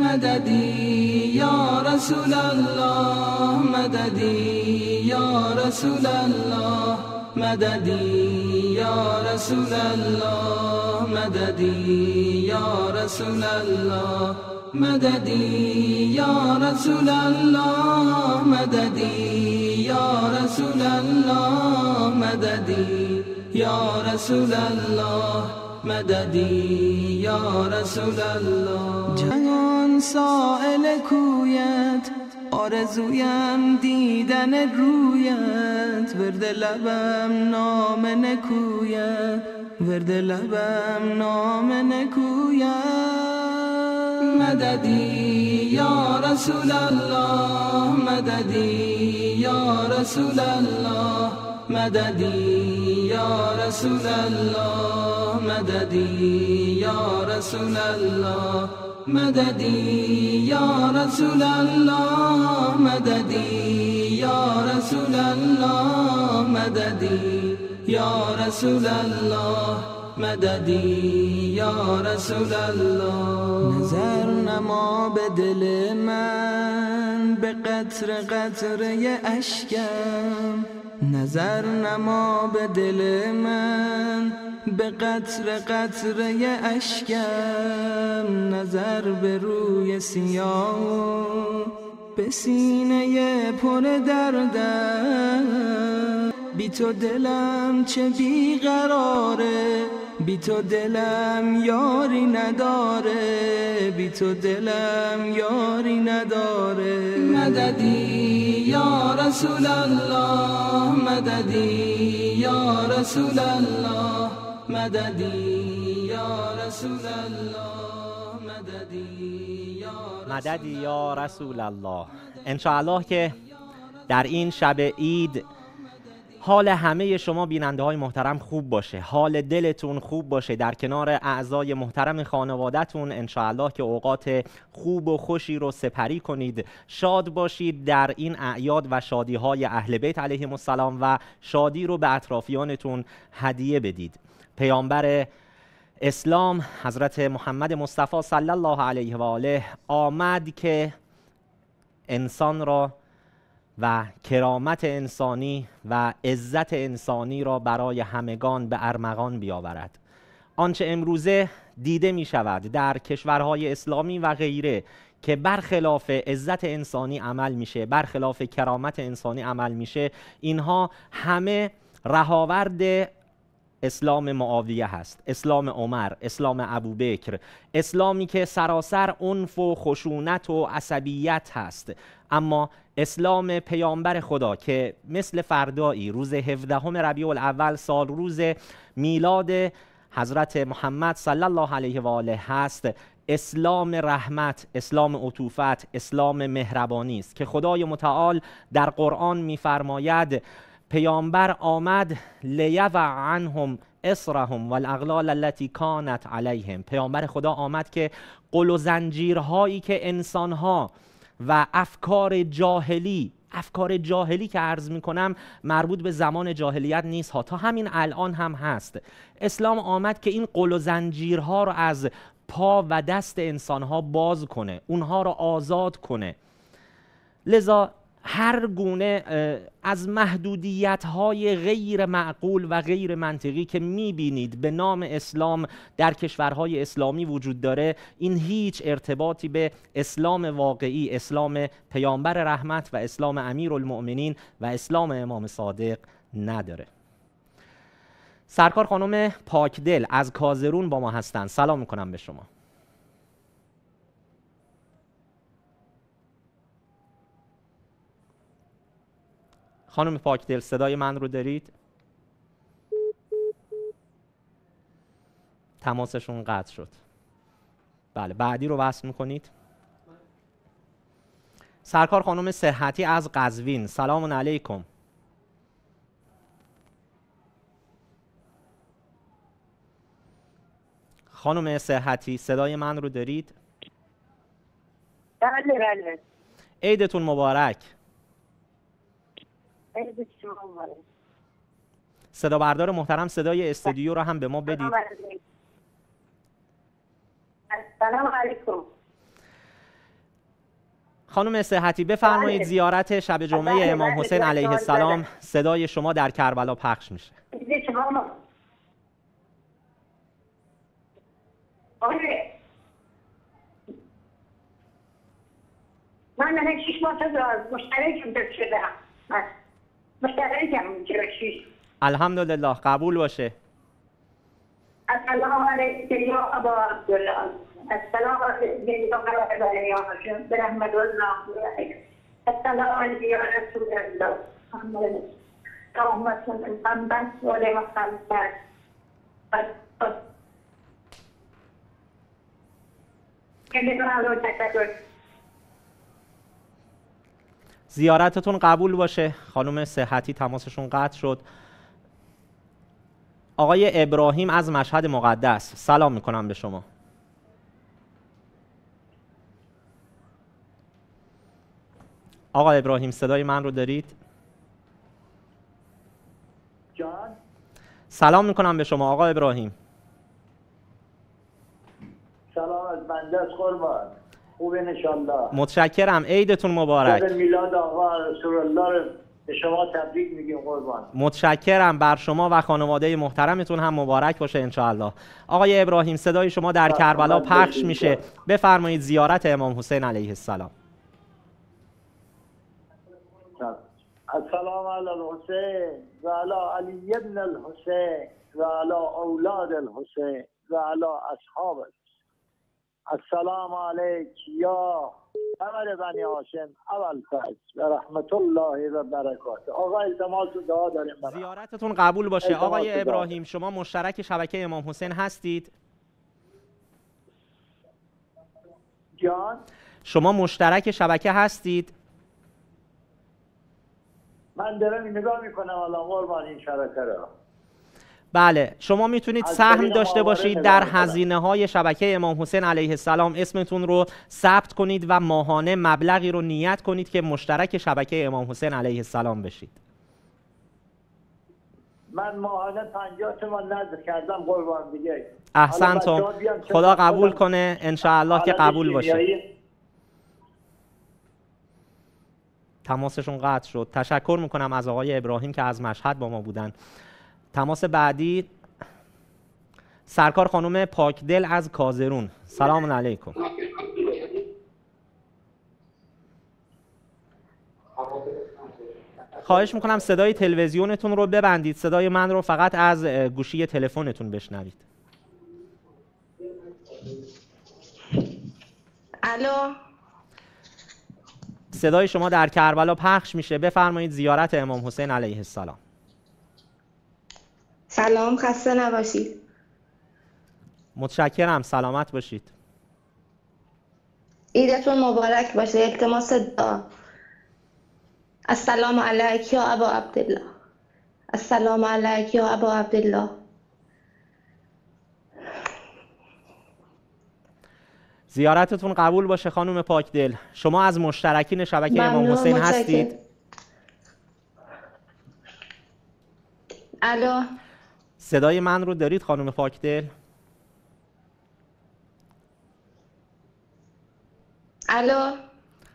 مددی یا رسول الله مددی یا رسول الله مددی یا رسول الله مددی یا رسول الله مددی یا رسول الله مددی یا رسول الله مددی یا رسول الله مددی یا رسول الله جهان سائل کویت آرزویم دیدن رویت. ورد لبم نام نکویت ورد لبم نام نکویت. مددی یا رسول الله مددی یا رسول الله مددی یا رسول الله مددی یا رسول الله مددی یا رسول الله مددی یا رسول الله مددی یا رسول الله. مددی یا رسول الله نظر نما به دل من به قطر قطره اشکم. نظر نما به دل من به قطر قطره اشکم. نظر به روی سیاه به سینه پر دردم. بی تو دلم چه بیقراره؟ بی تو دلم یاری نداره. بی تو دلم یاری نداره. مددی یا رسول الله مددی یا رسول الله مددی یا رسول الله مددی یا مددی یا رسول الله انشاءالله که در این شب عید حال همه شما بیننده های محترم خوب باشه. حال دلتون خوب باشه. در کنار اعضای محترم خانوادهتون انشاءالله که اوقات خوب و خوشی رو سپری کنید. شاد باشید در این اعیاد و شادی های اهل بیت علیهم السلام و شادی رو به اطرافیانتون هدیه بدید. پیامبر اسلام حضرت محمد مصطفی صلی الله علیه و آله آمد که انسان را و کرامت انسانی و عزت انسانی را برای همگان به ارمغان بیاورد. آنچه امروزه دیده می شود در کشورهای اسلامی و غیره که برخلاف عزت انسانی عمل میشه برخلاف کرامت انسانی عمل میشه اینها همه رهاورد اسلام معاویه هست اسلام عمر اسلام ابوبکر اسلامی که سراسر عنف و خشونت و عصبیت هست. اما اسلام پیامبر خدا که مثل فردایی روز 17 ربیع الاول سال روز میلاد حضرت محمد صلی الله علیه و آله هست اسلام رحمت اسلام عطوفت اسلام مهربانی است که خدای متعال در قرآن میفرماید پیامبر آمد لیضع عنهم اسرهم والاغلال التي کانت علیهم. پیامبر خدا آمد که قل و زنجیرهایی که انسانها و افکار جاهلی افکار جاهلی که عرض می کنم مربوط به زمان جاهلیت نیست ها تا همین الان هم هست. اسلام آمد که این قل و زنجیرها رو از پا و دست انسانها باز کنه اونها رو آزاد کنه. لذا هر گونه از محدودیت های غیر معقول و غیر منطقی که می‌بینید به نام اسلام در کشورهای اسلامی وجود داره. این هیچ ارتباطی به اسلام واقعی اسلام پیامبر رحمت و اسلام امیر المؤمنین و اسلام امام صادق نداره. سرکار خانم پاکدل از کازرون با ما هستند سلام می‌کنم به شما. خانم پاکدل صدای من رو دارید؟ تماسشون قطع شد. بله بعدی رو وصل می‌کنید. سرکار خانم صحتی از قزوین. سلام علیکم. خانم صحتی صدای من رو دارید؟ بله بله. عیدتون مبارک. صدا بردار محترم صدای استودیو رو هم به ما بدید سلام علیکم. خانم صحتی بفرمایید بله. زیارت شب جمعه بله، امام بله، حسین علیه. السلام صدای شما در کربلا پخش میشه. آره من من شیش ماه مشترکم شیش الحمدلله قبول باشه. السلام علیکم یا ابا السلام علیکم. یا ابا برحمت الله السلام علیکم یا رسول الله اللهم صل محمد و محمد زیارتتون قبول باشه. خانم صحتی تماسشون قطع شد. آقای ابراهیم از مشهد مقدس. سلام می‌کنم به شما. آقا ابراهیم صدای من رو دارید؟ جان؟ سلام می‌کنم به شما آقا ابراهیم. سلام از بنده از قربان. خوب انشالله. متشکرم. عیدتون مبارک. میلاد آقا رسول الله رو به شما تبریک میگیم قربان. متشکرم. بر شما و خانواده محترمتون هم مبارک باشه انشاءالله. آقای ابراهیم صدای شما در کربلا پخش. میشه. بفرمایید زیارت امام حسین علیه السلام. السلام علی الحسین و علی علی ابن الحسین و علی اولاد الحسین و علی اصحاب الحسین. السلام علیک یا قمر بنی هاشم اول فیض و رحمت الله و برکاته. آقا التماس دعا داریم برای زیارتتون قبول باشه. آقای دعا. ابراهیم شما مشترک شبکه امام حسین هستید. جان؟ شما مشترک شبکه هستید. من دارم نگاه می‌کنم الان قربان این شبکه رو. بله شما می‌تونید سهم داشته باشید در. هزینه های شبکه امام حسین علیه السلام. اسمتون رو ثبت کنید و ماهانه مبلغی رو نیت کنید که مشترک شبکه امام حسین علیه السلام بشید. من ماهانه 50 تومن نظر کردم قربان دیگه. احسنتم خدا قبول کنه. انشاءالله که قبول باشه. تماسشون قطع شد. تشکر می‌کنم از آقای ابراهیم که از مشهد با ما بودن. تماس بعدی سرکار خانم پاکدل از کازرون. سلام علیکم. خواهش می‌کنم صدای تلویزیونتون رو ببندید. صدای من رو فقط از گوشی تلفنتون بشنوید. الو. صدای شما در کربلا پخش میشه. بفرمایید زیارت امام حسین علیه السلام. سلام خسته نباشید. متشکرم سلامت باشید. عیدتون مبارک باشه التماس دعا. السلام علیک یا ابا عبدالله. السلام علیک یا ابا عبدالله. زیارتتون قبول باشه خانم پاکدل. شما از مشترکین شبکه امام حسین. هستید. الو؟ صدای من رو دارید خانم پاکدل الو؟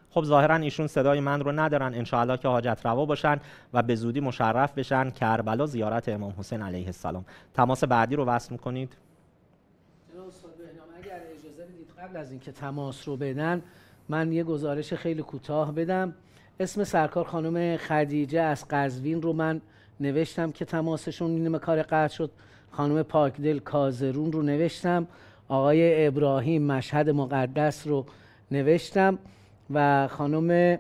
خب ظاهرا ایشون صدای من رو ندارن. انشاءالله که حاجت روا باشن و به زودی مشرف بشن. کربلا زیارت امام حسین علیه السلام. تماس بعدی رو وصل می‌کنید؟ اگر اجازه بدید قبل از اینکه تماس رو بدن من یه گزارش خیلی کوتاه بدم. اسم سرکار خانم خدیجه از قزوین رو من نوشتم که تماسشون اینم کار قطع شد. خانم پاکدل کازرون رو نوشتم. آقای ابراهیم مشهد مقدس رو نوشتم. و خانم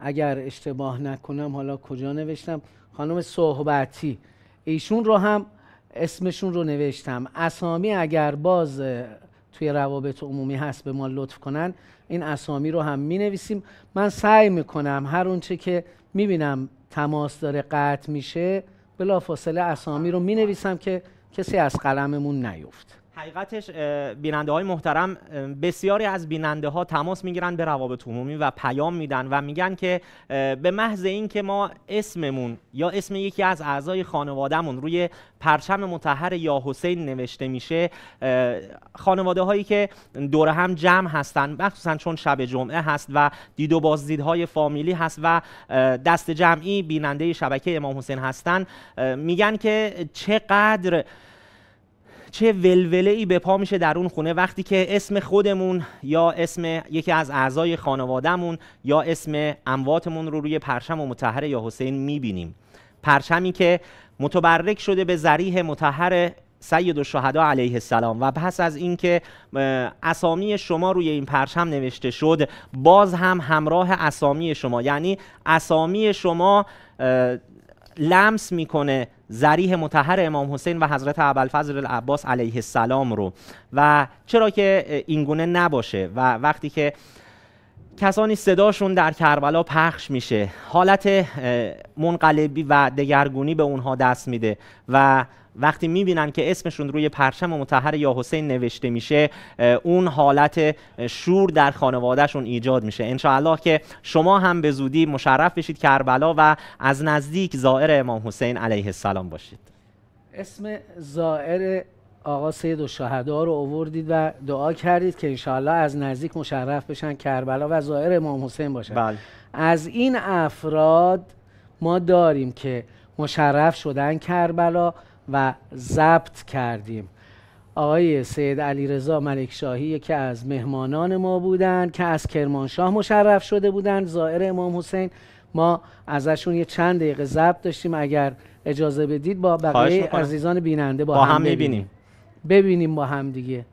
اگر اشتباه نکنم حالا کجا نوشتم؟ خانم صحبتی. ایشون رو هم اسمشون رو نوشتم. اسامی اگر باز توی روابط عمومی هست به ما لطف کنن این اسامی رو هم می نویسیم. من سعی می‌کنم هر اونچه که می‌بینم تماس داره قطع میشه بلافاصله اسامی رو می نویسم که کسی از قلممون نیفت. حقیقتش بیننده های محترم بسیاری از بیننده ها تماس می‌گیرن به روابط عمومی و پیام میدن و میگن که به محض اینکه ما اسممون یا اسم یکی از اعضای خانوادهمون روی پرچم متحر یا حسین نوشته میشه خانواده هایی که دور هم جمع هستن مخصوصا چون شب جمعه هست و دید و بازدیدهای فامیلی هست و دست جمعی بیننده شبکه امام حسین هستن میگن که چقدر چه ولوله ای به پا میشه در اون خونه. وقتی که اسم خودمون یا اسم یکی از اعضای خانوادهمون یا اسم امواتمون رو روی پرچم و متحر یا حسین می‌بینیم. پرچمی که متبرک شده به ذریح متحر سید الشهدا علیه السلام. و پس از اینکه اسامی شما روی این پرچم نوشته شد باز هم همراه اسامی شما یعنی اسامی شما لمس می‌کنه ذریح متحر امام حسین و حضرت ابوالفضل العباس علیه السلام رو. و چرا که این گونه نباشه. و وقتی که کسانی صداشون در کربلا پخش میشه. حالت منقلبی و دگرگونی به اونها دست میده و وقتی می‌بینن که اسمشون روی پرچم متحر یا حسین نوشته میشه اون حالت شور در خانوادهشون ایجاد میشه. انشاءالله که شما هم به زودی مشرف بشید کربلا و از نزدیک زائر امام حسین علیه السلام باشید. اسم زائر آقا سید و شهدا رو آوردید و دعا کردید که انشاءالله از نزدیک مشرف بشن کربلا و زائر امام حسین باشن. بله. از این افراد ما داریم که مشرف شدن کربلا و ضبط کردیم. آقای سید علی رضا ملک شاهی که از مهمانان ما بودند که از کرمانشاه مشرف شده بودند زائر امام حسین ما ازشون یه چند دقیقه ضبط داشتیم. اگر اجازه بدید با بقیه عزیزان بیننده با, با هم, هم می‌بینیم. ببینیم با هم دیگه.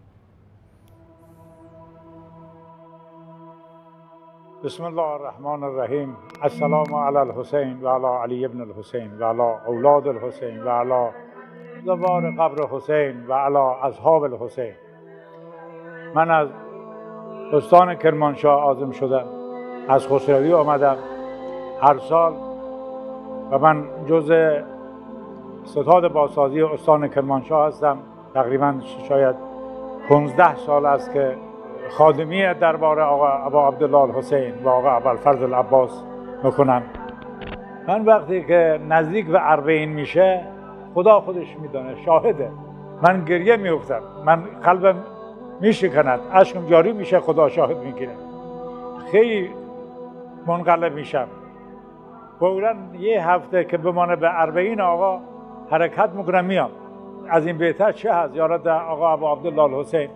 بسم الله الرحمن الرحیم. السلام علی الحسین و علی علی ابن الحسین و علی اولاد الحسین و علی زوار قبر حسین و علی اصحاب الحسین. من از استان کرمانشاه آزم شدم. از خسروی آمدم. هر سال و من جز ستاد باسازی استان کرمانشاه هستم. تقریبا شاید 15 سال است که خادمی دربار آقا ابا عبدالله الحسین و آقا ابوالفضل العباس می‌کنم من وقتی که نزدیک به اربعین میشه خدا خودش میدانه شاهده. من گریه میفتم من قلبم میشکند. اشکم جاری میشه خدا شاهد می‌گیره. خیلی منقلب میشم. فورا یه هفته که بمانه به اربعین آقا حرکت می‌کنم میام. از این بهتر چه هست؟ یارد آقا ابو عبدالله الحسین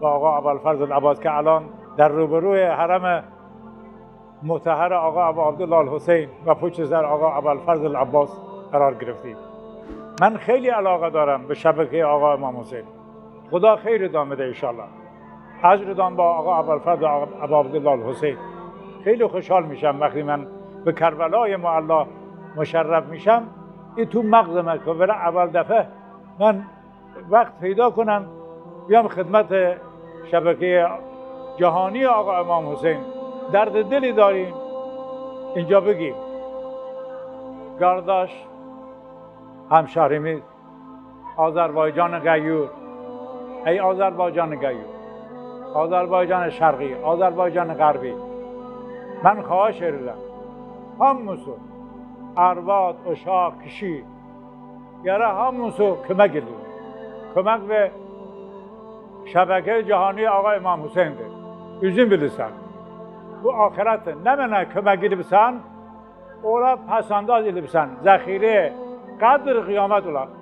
و آقا ابوالفضل العباس که الان در روبروی حرم متحر آقا ابو عبدالله الحسین و پشت سر آقا ابوالفضل العباس قرار گرفتیم. من خیلی علاقه دارم به شبکه آقا امام حسین. خدا خیر دام بده انشالله اجر دام با آقا ابوالفضل و ابو عبدالله الحسین. خیلی خوشحال میشم وقتی من به کربلای معلا مشرف میشم. این تو مغزمه که برای اول دفعه من وقت پیدا کنم بیام خدمت شبکه جهانی آقا امام حسین. درد دلی داریم. اینجا بگیم گرداش همشهرمی آذربایجان غیور. ای آذربایجان غیور. آذربایجان شرقی آذربایجان غربی. من خواهش کردم هموسو ارواد اشاق کشی. yere hamısı kömək edir. Kömək və şəbəkə cəhani Ağa İmam Hüseyndir. Üzün bilirsən. Bu axirətdir. Nə mənə kömək edibsən, ora pəsandaz edibsən. Zəxirə, qadır qiyamət olar.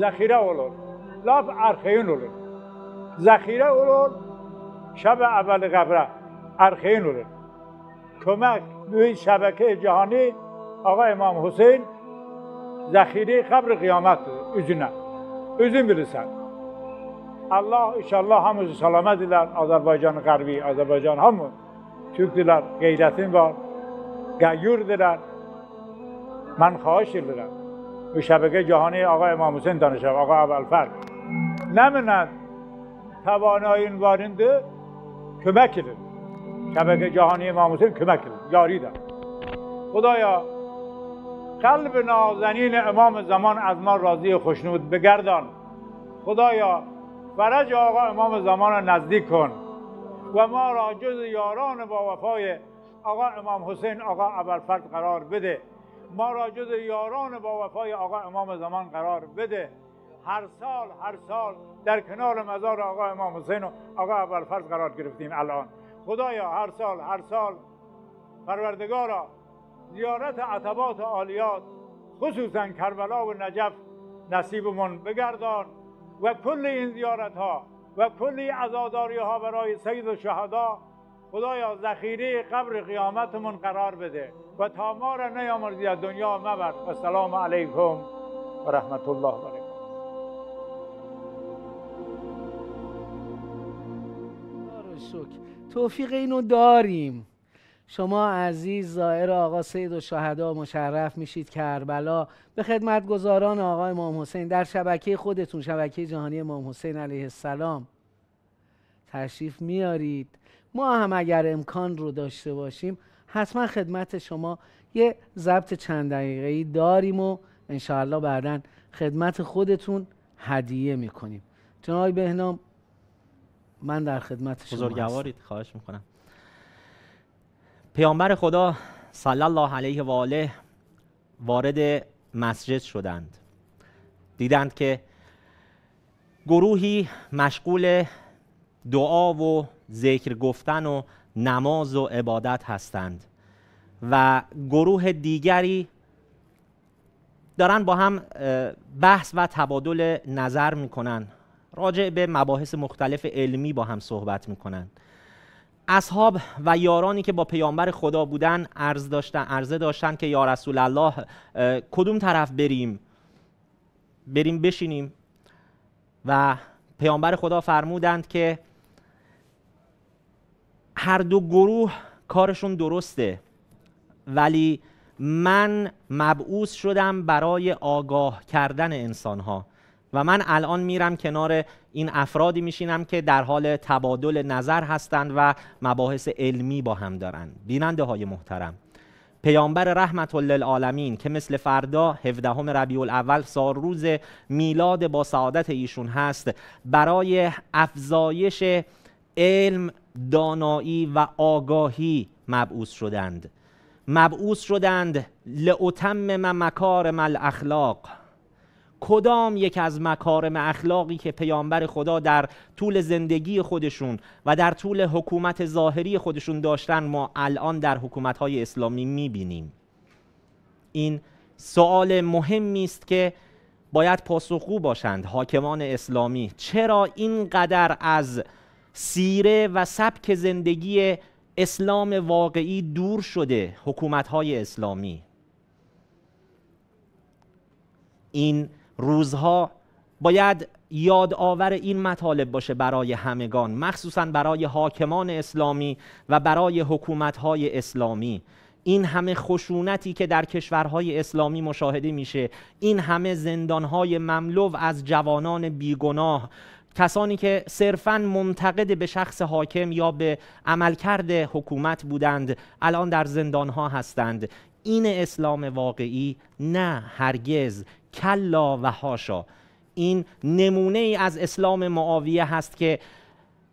Zəxirə olur. Laf arxeyin olur. Zəxirə olur, şəbə əvvəli qəbrə. Arxeyin olur. Kömək, böyük şəbəkə cəhani Ağa İmam Hüseyn zahire kabr kıyamettir, üzüne. Üzün bilirsen. Allah inşallah hamısı salamet iler, Azerbaycan Garbi, Azerbaycan hamı. Türkdülər, qeyrətin var, qəyyurdirlər. Mən xahiş edirəm. Bu şəbəkə cahani Ağa İmam Hüseyin danışaq, Ağa Əvvəlfərq. Nə minən təvanayin varındır, kömək edin. Şəbəkə cahani İmam Hüseyin kömək edin, yari də. Xudaya, قلب نازنین امام زمان از ما راضی خوشنود بگردان. خدایا فرج آقا امام زمان را نزدیک کن و ما را جز یاران با وفای آقا امام حسین آقا ابوالفضل قرار بده. ما را جز یاران با وفای آقا امام زمان قرار بده. هر سال هر سال در کنار مزار آقا امام حسین و آقا ابوالفضل قرار گرفتیم الان. خدایا هر سال هر سال پروردگارا زیارت عتبات عالیات خصوصا کربلا و نجف نصیبمون بگردان و کل این زیارت ها و کلی عزاداری ها برای سید و شهدا خدایا ذخیره قبر قیامتمون قرار بده و تا ما را نیامرزی از دنیا مبر. السلام علیکم و رحمت الله و توفیق اینو داریم. شما عزیز زائر آقا سید و شهدا مشرف میشید کربلا. به خدمتگزاران آقا امام حسین در شبکه خودتون شبکه جهانی امام حسین علیه السلام. تشریف میارید. ما هم اگر امکان رو داشته باشیم حتما خدمت شما یه ضبط چند دقیقه داریم و انشاءالله بعدا خدمت خودتون هدیه می‌کنیم. جناب بهنام من در خدمت شما. بزرگوارید خواهش می‌کنم. پیامبر خدا صلی الله علیه و آله وارد مسجد شدند. دیدند که گروهی مشغول دعا و ذکر گفتن و نماز و عبادت هستند و گروه دیگری دارن با هم بحث و تبادل نظر می‌کنن. راجع به مباحث مختلف علمی با هم صحبت می‌کنن. اصحاب و یارانی که با پیامبر خدا بودن عرض داشتن عرضه داشتن که یا رسول الله کدوم طرف بریم؟ بریم بشینیم. و پیامبر خدا فرمودند که هر دو گروه کارشون درسته ولی من مبعوث شدم برای آگاه کردن انسانها. و من الان میرم کنار این افرادی میشینم که در حال تبادل نظر هستند و مباحث علمی با هم دارن بیننده های محترم پیامبر رحمت للعالمین که مثل فردا 17 ربیع الاول سال روز میلاد با سعادت ایشون هست برای افزایش علم دانایی و آگاهی مبعوث شدند. مبعوث شدند. لاتمم مکارم الاخلاق کدام یک از مکارم اخلاقی که پیامبر خدا در طول زندگی خودشون و در طول حکومت ظاهری خودشون داشتن ما الان در حکومت های اسلامی می‌بینیم؟ این سوال مهمی است که باید پاسخگو باشند حاکمان اسلامی. چرا اینقدر از سیره و سبک زندگی اسلام واقعی دور شده حکومت های اسلامی؟ این روزها باید یادآور این مطالب باشه برای همگان مخصوصا برای حاکمان اسلامی و برای حکومتهای اسلامی. این همه خشونتی که در کشورهای اسلامی مشاهده میشه این همه زندانهای مملو از جوانان بیگناه کسانی که صرفا منتقد به شخص حاکم یا به عملکرد حکومت بودند الان در زندانها هستند. این اسلام واقعی نه هرگز کلا و هاشا. این نمونه ای از اسلام معاویه هست که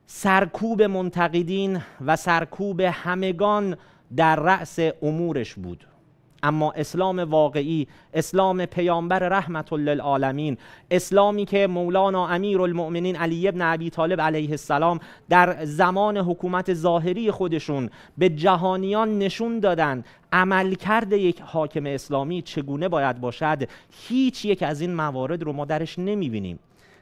سرکوب منتقدین و سرکوب همگان در رأس امورش بود. اما اسلام واقعی اسلام پیامبر رحمت للعالمین اسلامی که مولانا امیر المؤمنین علی ابن ابی طالب علیه السلام در زمان حکومت ظاهری خودشون به جهانیان نشون دادن عملکرد یک حاکم اسلامی چگونه باید باشد هیچ یک از این موارد رو ما درش نمی‌بینیم.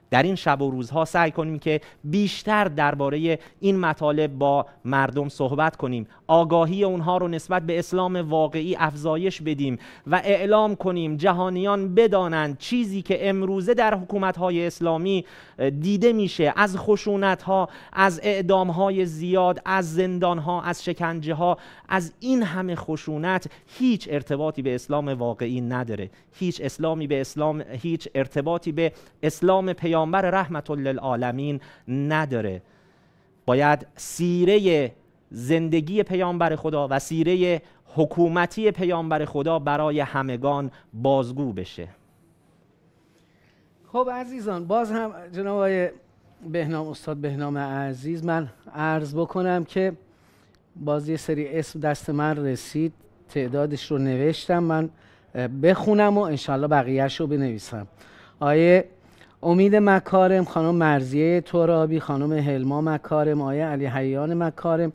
در این شب و روزها سعی کنیم که بیشتر درباره این مطالب با مردم صحبت کنیم. آگاهی اونها رو نسبت به اسلام واقعی افزایش بدیم و اعلام کنیم جهانیان بدانند چیزی که امروزه در حکومت‌های اسلامی دیده میشه. از خشونت ها از اعدام های زیاد از زندان ها از شکنجه ها از این همه خشونت هیچ ارتباطی به اسلام واقعی نداره. هیچ اسلامی به اسلام هیچ ارتباطی به اسلام پیامبر رحمت للعالمین نداره. باید سیره زندگی پیامبر خدا و سیره حکومتی پیامبر خدا برای همگان بازگو بشه. خب عزیزان باز هم جناب بهنام استاد بهنام عزیز من عرض بکنم که باز یه سری اسم دست من رسید تعدادش رو نوشتم من بخونم و انشالله بقیهش رو بنویسم. آیه امید مکارم خانم مرزیه ترابی خانم هلما مکارم آیه علی حیان مکارم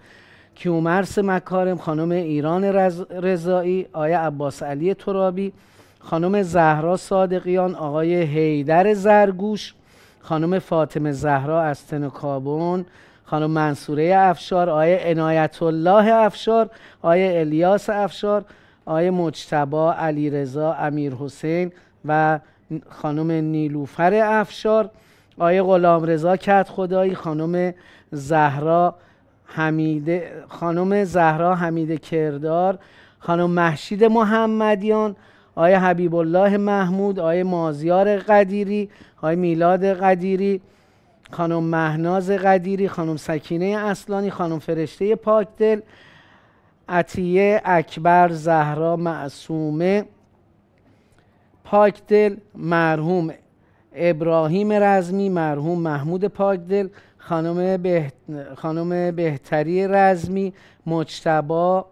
کیومرس مکارم خانم ایران رضایی آیه عباس علی ترابی خانم زهرا صادقیان آقای هیدر زرگوش خانم فاطمه زهرا از تنکابون خانم منصوره افشار آیه عنایت الله افشار آیه الیاس افشار آیه مجتبا علیرضا امیر حسین و خانم نیلوفر افشار آیه غلام رضا کت خدایی خانم زهرا حمیده خانم زهرا حمیده کردار خانم محشید محمدیان آیه حبیب الله محمود آیه مازیار قدیری آیه میلاد قدیری خانم مهناز قدیری خانم سکینه اصلانی خانم فرشته پاکدل عطیه اکبر زهرا معصومه. پاکدل مرحوم ابراهیم رزمی مرحوم محمود پاکدل خانم, به... خانم بهتری رزمی مجتبا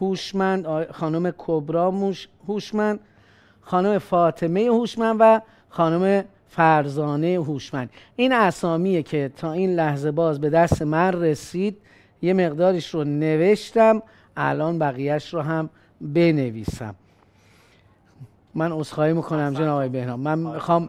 هوشمند خانم کبرا هوشمند خانم فاطمه هوشمند و خانم فرزانه هوشمند. این اسامیه که تا این لحظه باز به دست من رسید. یه مقدارش رو نوشتم الان بقیهش رو هم بنویسم. من عذرخواهی می‌کنم جناب آقای بهنام. من می‌خوام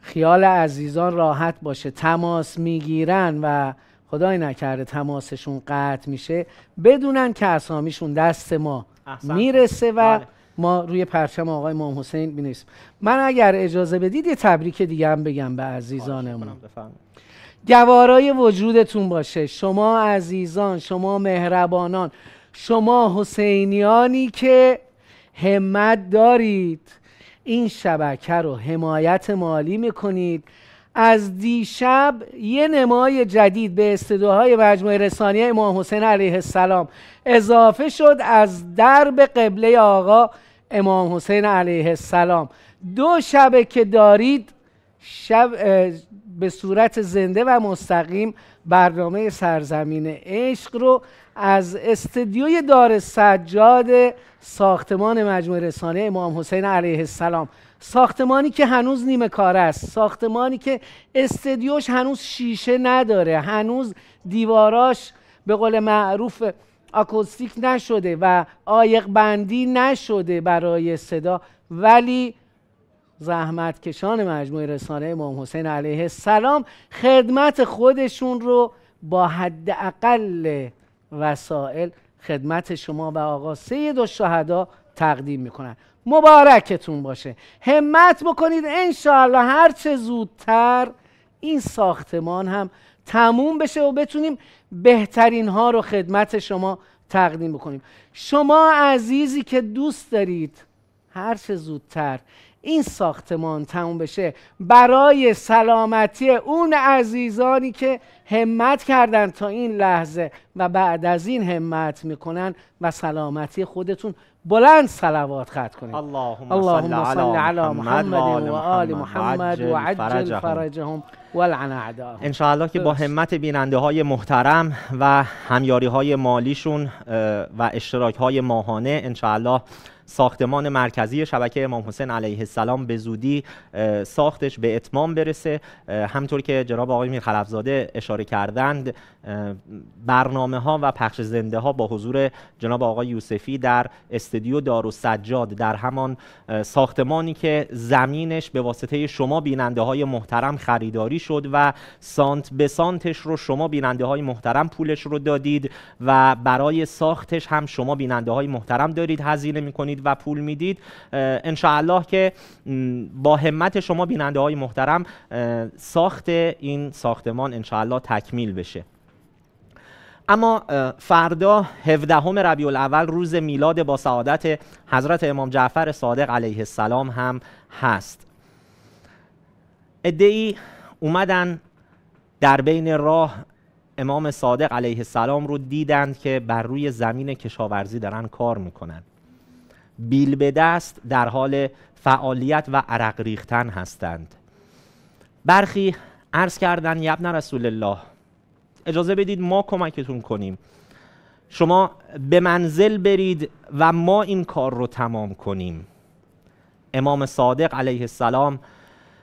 خیال عزیزان راحت باشه. تماس می‌گیرن و خدای نکرده تماسشون قطع میشه. بدونن که اسامیشون دست ما می‌رسه و بله. ما روی پرچم آقای امام حسین بینیسیم من اگر اجازه بدید یه تبریک دیگه هم بگم به عزیزانمون. گوارای وجودتون باشه. شما عزیزان شما مهربانان شما حسینیانی که همت دارید. این شبکه رو حمایت مالی می‌کنید. از دیشب یه نمای جدید به استدوهای مجموعه رسانی امام حسین علیه السلام اضافه شد از درب قبله آقا امام حسین علیه السلام. دو شبه که دارید شب به صورت زنده و مستقیم برنامه سرزمین عشق رو از استدیوی دار سجاد ساختمان مجموعه رسانه امام حسین علیه السلام. ساختمانی که هنوز نیمه کار است. ساختمانی که استدیوش هنوز شیشه نداره. هنوز دیواراش به قول معروف آکوستیک نشده و آیق بندی نشده برای صدا. ولی زحمت کشان مجموعه رسانه امام حسین علیه السلام خدمت خودشون رو با حداقل وسایل خدمت شما و آقا سید و شهدا تقدیم می‌کنن. مبارکتون باشه. همت بکنید انشاءالله هر چه زودتر این ساختمان هم تموم بشه و بتونیم بهترین ها رو خدمت شما تقدیم بکنیم. شما عزیزی که دوست دارید هر چه زودتر این ساختمان تموم بشه برای سلامتی اون عزیزانی که همت کردن تا این لحظه و بعد از این همت می‌کنن و سلامتی خودتون بلند صلوات ختم کنید اللهم اللهم صل علی محمد محمد و آل محمد و عجل فرجهم. فرجهم ولعن اعداءهم انشاءالله که با. همت بیننده های محترم و همیاری های مالیشون و اشتراک های ماهانه انشاءالله ساختمان مرکزی شبکه امام حسین علیه السلام به زودی ساختش به اتمام برسه. همطور که جناب آقای میر خلفزاده اشاره کردند برنامه ها و پخش زنده ها با حضور جناب آقای یوسفی در استودیو دارالسجاد در همان ساختمانی که زمینش به واسطه شما بیننده های محترم خریداری شد و سانت به سانتش رو شما بیننده های محترم پولش رو دادید و برای ساختش هم شما بیننده های محترم دارید هزینه می‌کنید و پول می‌دید انشاءالله که م، با همت شما بیننده های محترم ساخت این ساختمان انشاءالله تکمیل بشه. اما فردا 17 ربیع الاول روز میلاد با سعادت حضرت امام جعفر صادق علیه السلام هم هست. ادعی اومدن در بین راه امام صادق علیه السلام رو دیدند که بر روی زمین کشاورزی دارن کار می‌کنن. بیل به دست در حال فعالیت و عرق ریختن هستند. برخی عرض کردن یبن رسول الله اجازه بدید ما کمکتون کنیم. شما به منزل برید و ما این کار رو تمام کنیم. امام صادق علیه السلام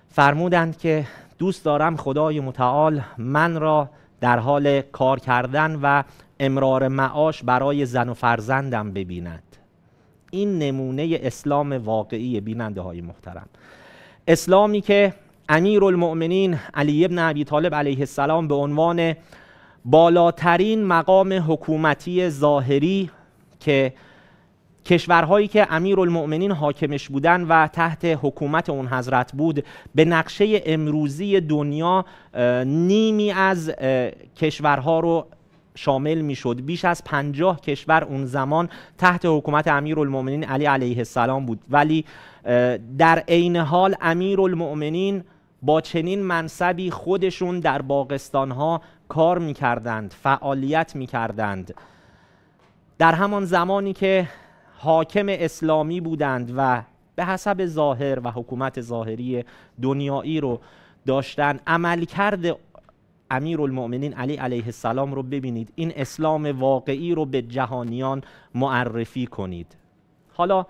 فرمودند که دوست دارم خدای متعال من را در حال کار کردن و امرار معاش برای زن و فرزندم ببیند. این نمونه اسلام واقعی بیننده های محترم. اسلامی که امیر المؤمنین علی ابن ابی طالب علیه السلام به عنوان بالاترین مقام حکومتی ظاهری که کشورهایی که امیر المؤمنین حاکمش بودن و تحت حکومت اون حضرت بود به نقشه امروزی دنیا نیمی از کشورها رو شامل می‌شد. بیش از پنجاه کشور اون زمان تحت حکومت امیر المؤمنین علی علیه السلام بود. ولی در عین حال امیر المؤمنین با چنین منصبی خودشون در باغستان ها کار می‌کردند فعالیت می‌کردند. در همان زمانی که حاکم اسلامی بودند و به حسب ظاهر و حکومت ظاهری دنیایی رو داشتن عملکرد امیر المؤمنین علی علیه السلام رو ببینید. این اسلام واقعی رو به جهانیان معرفی کنید. حالا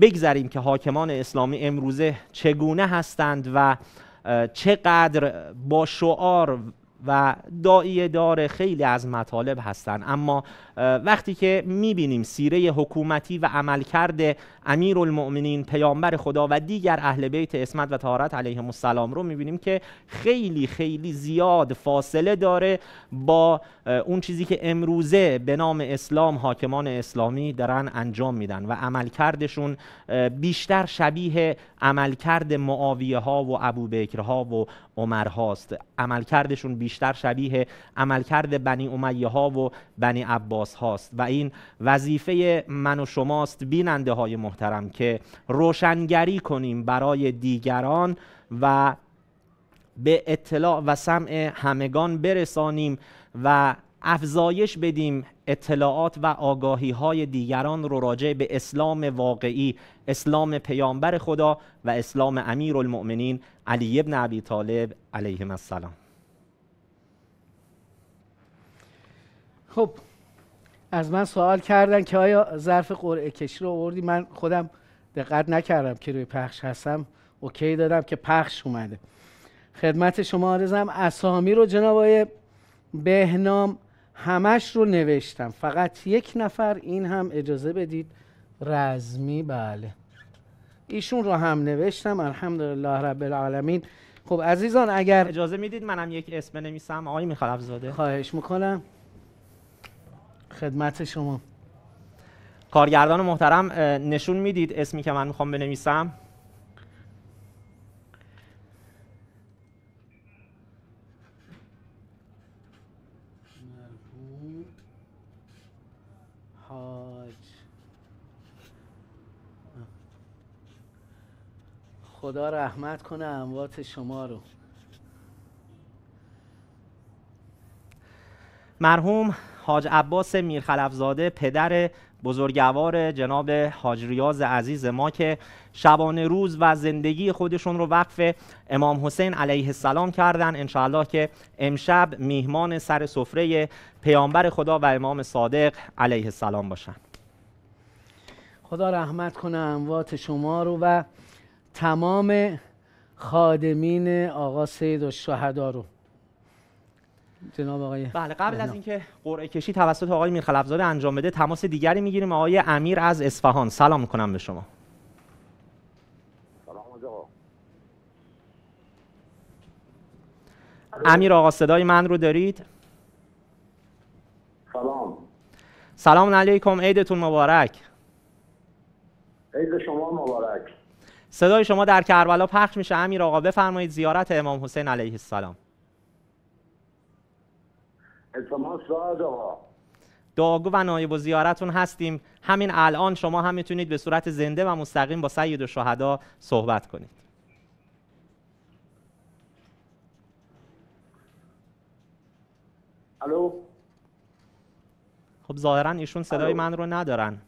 بگذریم که حاکمان اسلامی امروزه چگونه هستند و چقدر با شعار و داعیه دار خیلی از مطالب هستند. اما وقتی که می‌بینیم سیره حکومتی و عملکرد امیر المؤمنین پیامبر خدا و دیگر اهل بیت اسمت و طهارت علیهم السلام رو می‌بینیم که خیلی خیلی زیاد فاصله داره با اون چیزی که امروزه به نام اسلام حاکمان اسلامی دارن انجام میدن و عملکردشون بیشتر شبیه عملکرد معاویه ها و ابوبکر ها و عمر هاست عملکردشون بیشتر شبیه عملکرد بنی امیه ها و بنی عباس هاست و این وظیفه من و شماست بیننده های محترم که روشنگری کنیم برای دیگران و به اطلاع و سمع همگان برسانیم و افزایش بدیم اطلاعات و آگاهی های دیگران رو راجع به اسلام واقعی اسلام پیامبر خدا و اسلام امیر المؤمنین علی ابن ابی طالب علیهم السلام. خب از من سوال کردن که آیا ظرف قرعه کشی رو آوردی؟ من خودم دقت نکردم که روی پخش هستم. اوکی دادم که پخش اومده. خدمت شما آرزم اسامی رو جناب آقای بهنام همش رو نوشتم. فقط یک نفر این هم اجازه بدید. رزمی بله. ایشون رو هم نوشتم. الحمدلله رب العالمین. خب عزیزان اگر اجازه می‌دید منم یک اسم بنویسم؟ آقای می‌خواد زاده خواهش می‌کنم. خدمت شما. کارگردان محترم نشون می‌دید اسمی که من می‌خوام بنویسم؟ حاج. خدا رحمت کنه اموات شما رو. مرحوم حاج عباس میرخلفزاده پدر بزرگوار جناب حاج ریاض عزیز ما که شبانه روز و زندگی خودشون رو وقف امام حسین علیه السلام کردن. انشاءالله که امشب میهمان سر سفره پیامبر خدا و امام صادق علیه السلام باشن. خدا رحمت کنه اموات شما رو و تمام خادمین آقا سید و شهدا رو. جناب آقای بله قبل از اینکه قرعه کشی توسط آقای میرخلفزاده انجام بده تماس دیگری می‌گیریم. آقای امیر از اصفهان. سلام می‌کنم به شما. امیر آقا صدای من رو دارید؟ سلام. سلام علیکم. عیدتون مبارک. عید شما مبارک. صدای شما در کربلا پخش میشه. امیر آقا بفرمایید زیارت امام حسین علیه السلام. داد آقا. دعاگو و نایب و زیارتون هستیم. همین الان شما هم می‌تونید به صورت زنده و مستقیم با سید و شهدا صحبت کنید. الو؟ خب ظاهرا ایشون صدای. من رو ندارن.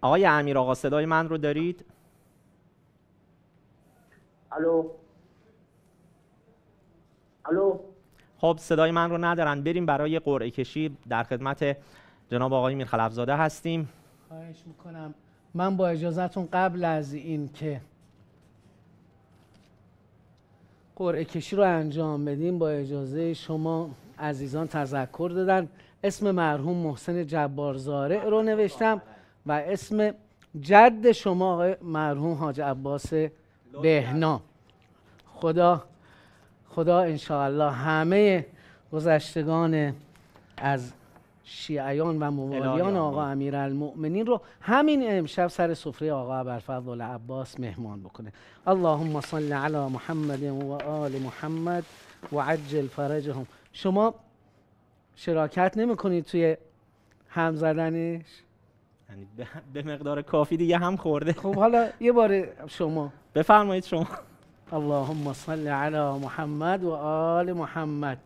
آقای امیر آقا صدای من رو دارید؟ الو؟ الو. خب صدای من رو ندارن. بریم برای قرعه کشی در خدمت جناب آقای میرخلفزاده هستیم. خواهش می‌کنم. من با اجازهتون قبل از این که قرعه کشی رو انجام بدیم با اجازه شما عزیزان تذکر دادن. اسم مرحوم محسن جبار زارع رو نوشتم و اسم جد شما آقای مرحوم حاج عباس بهنا خدا خدا انشاءالله همه گذشتگان از شیعیان و موالیان آقا امیرالمؤمنین رو همین امشب سر سفره آقا ابوالفضل عباس مهمان بکنه. اللهم صل علی محمد و آل محمد و عجل فرجهم. شما شراکت نمی کنید توی هم زدنش؟ یعنی به- به مقدار کافی دیگه هم خورده. خب حالا یه بار شما. بفرمایید شما. اللهم صل علی محمد و آل محمد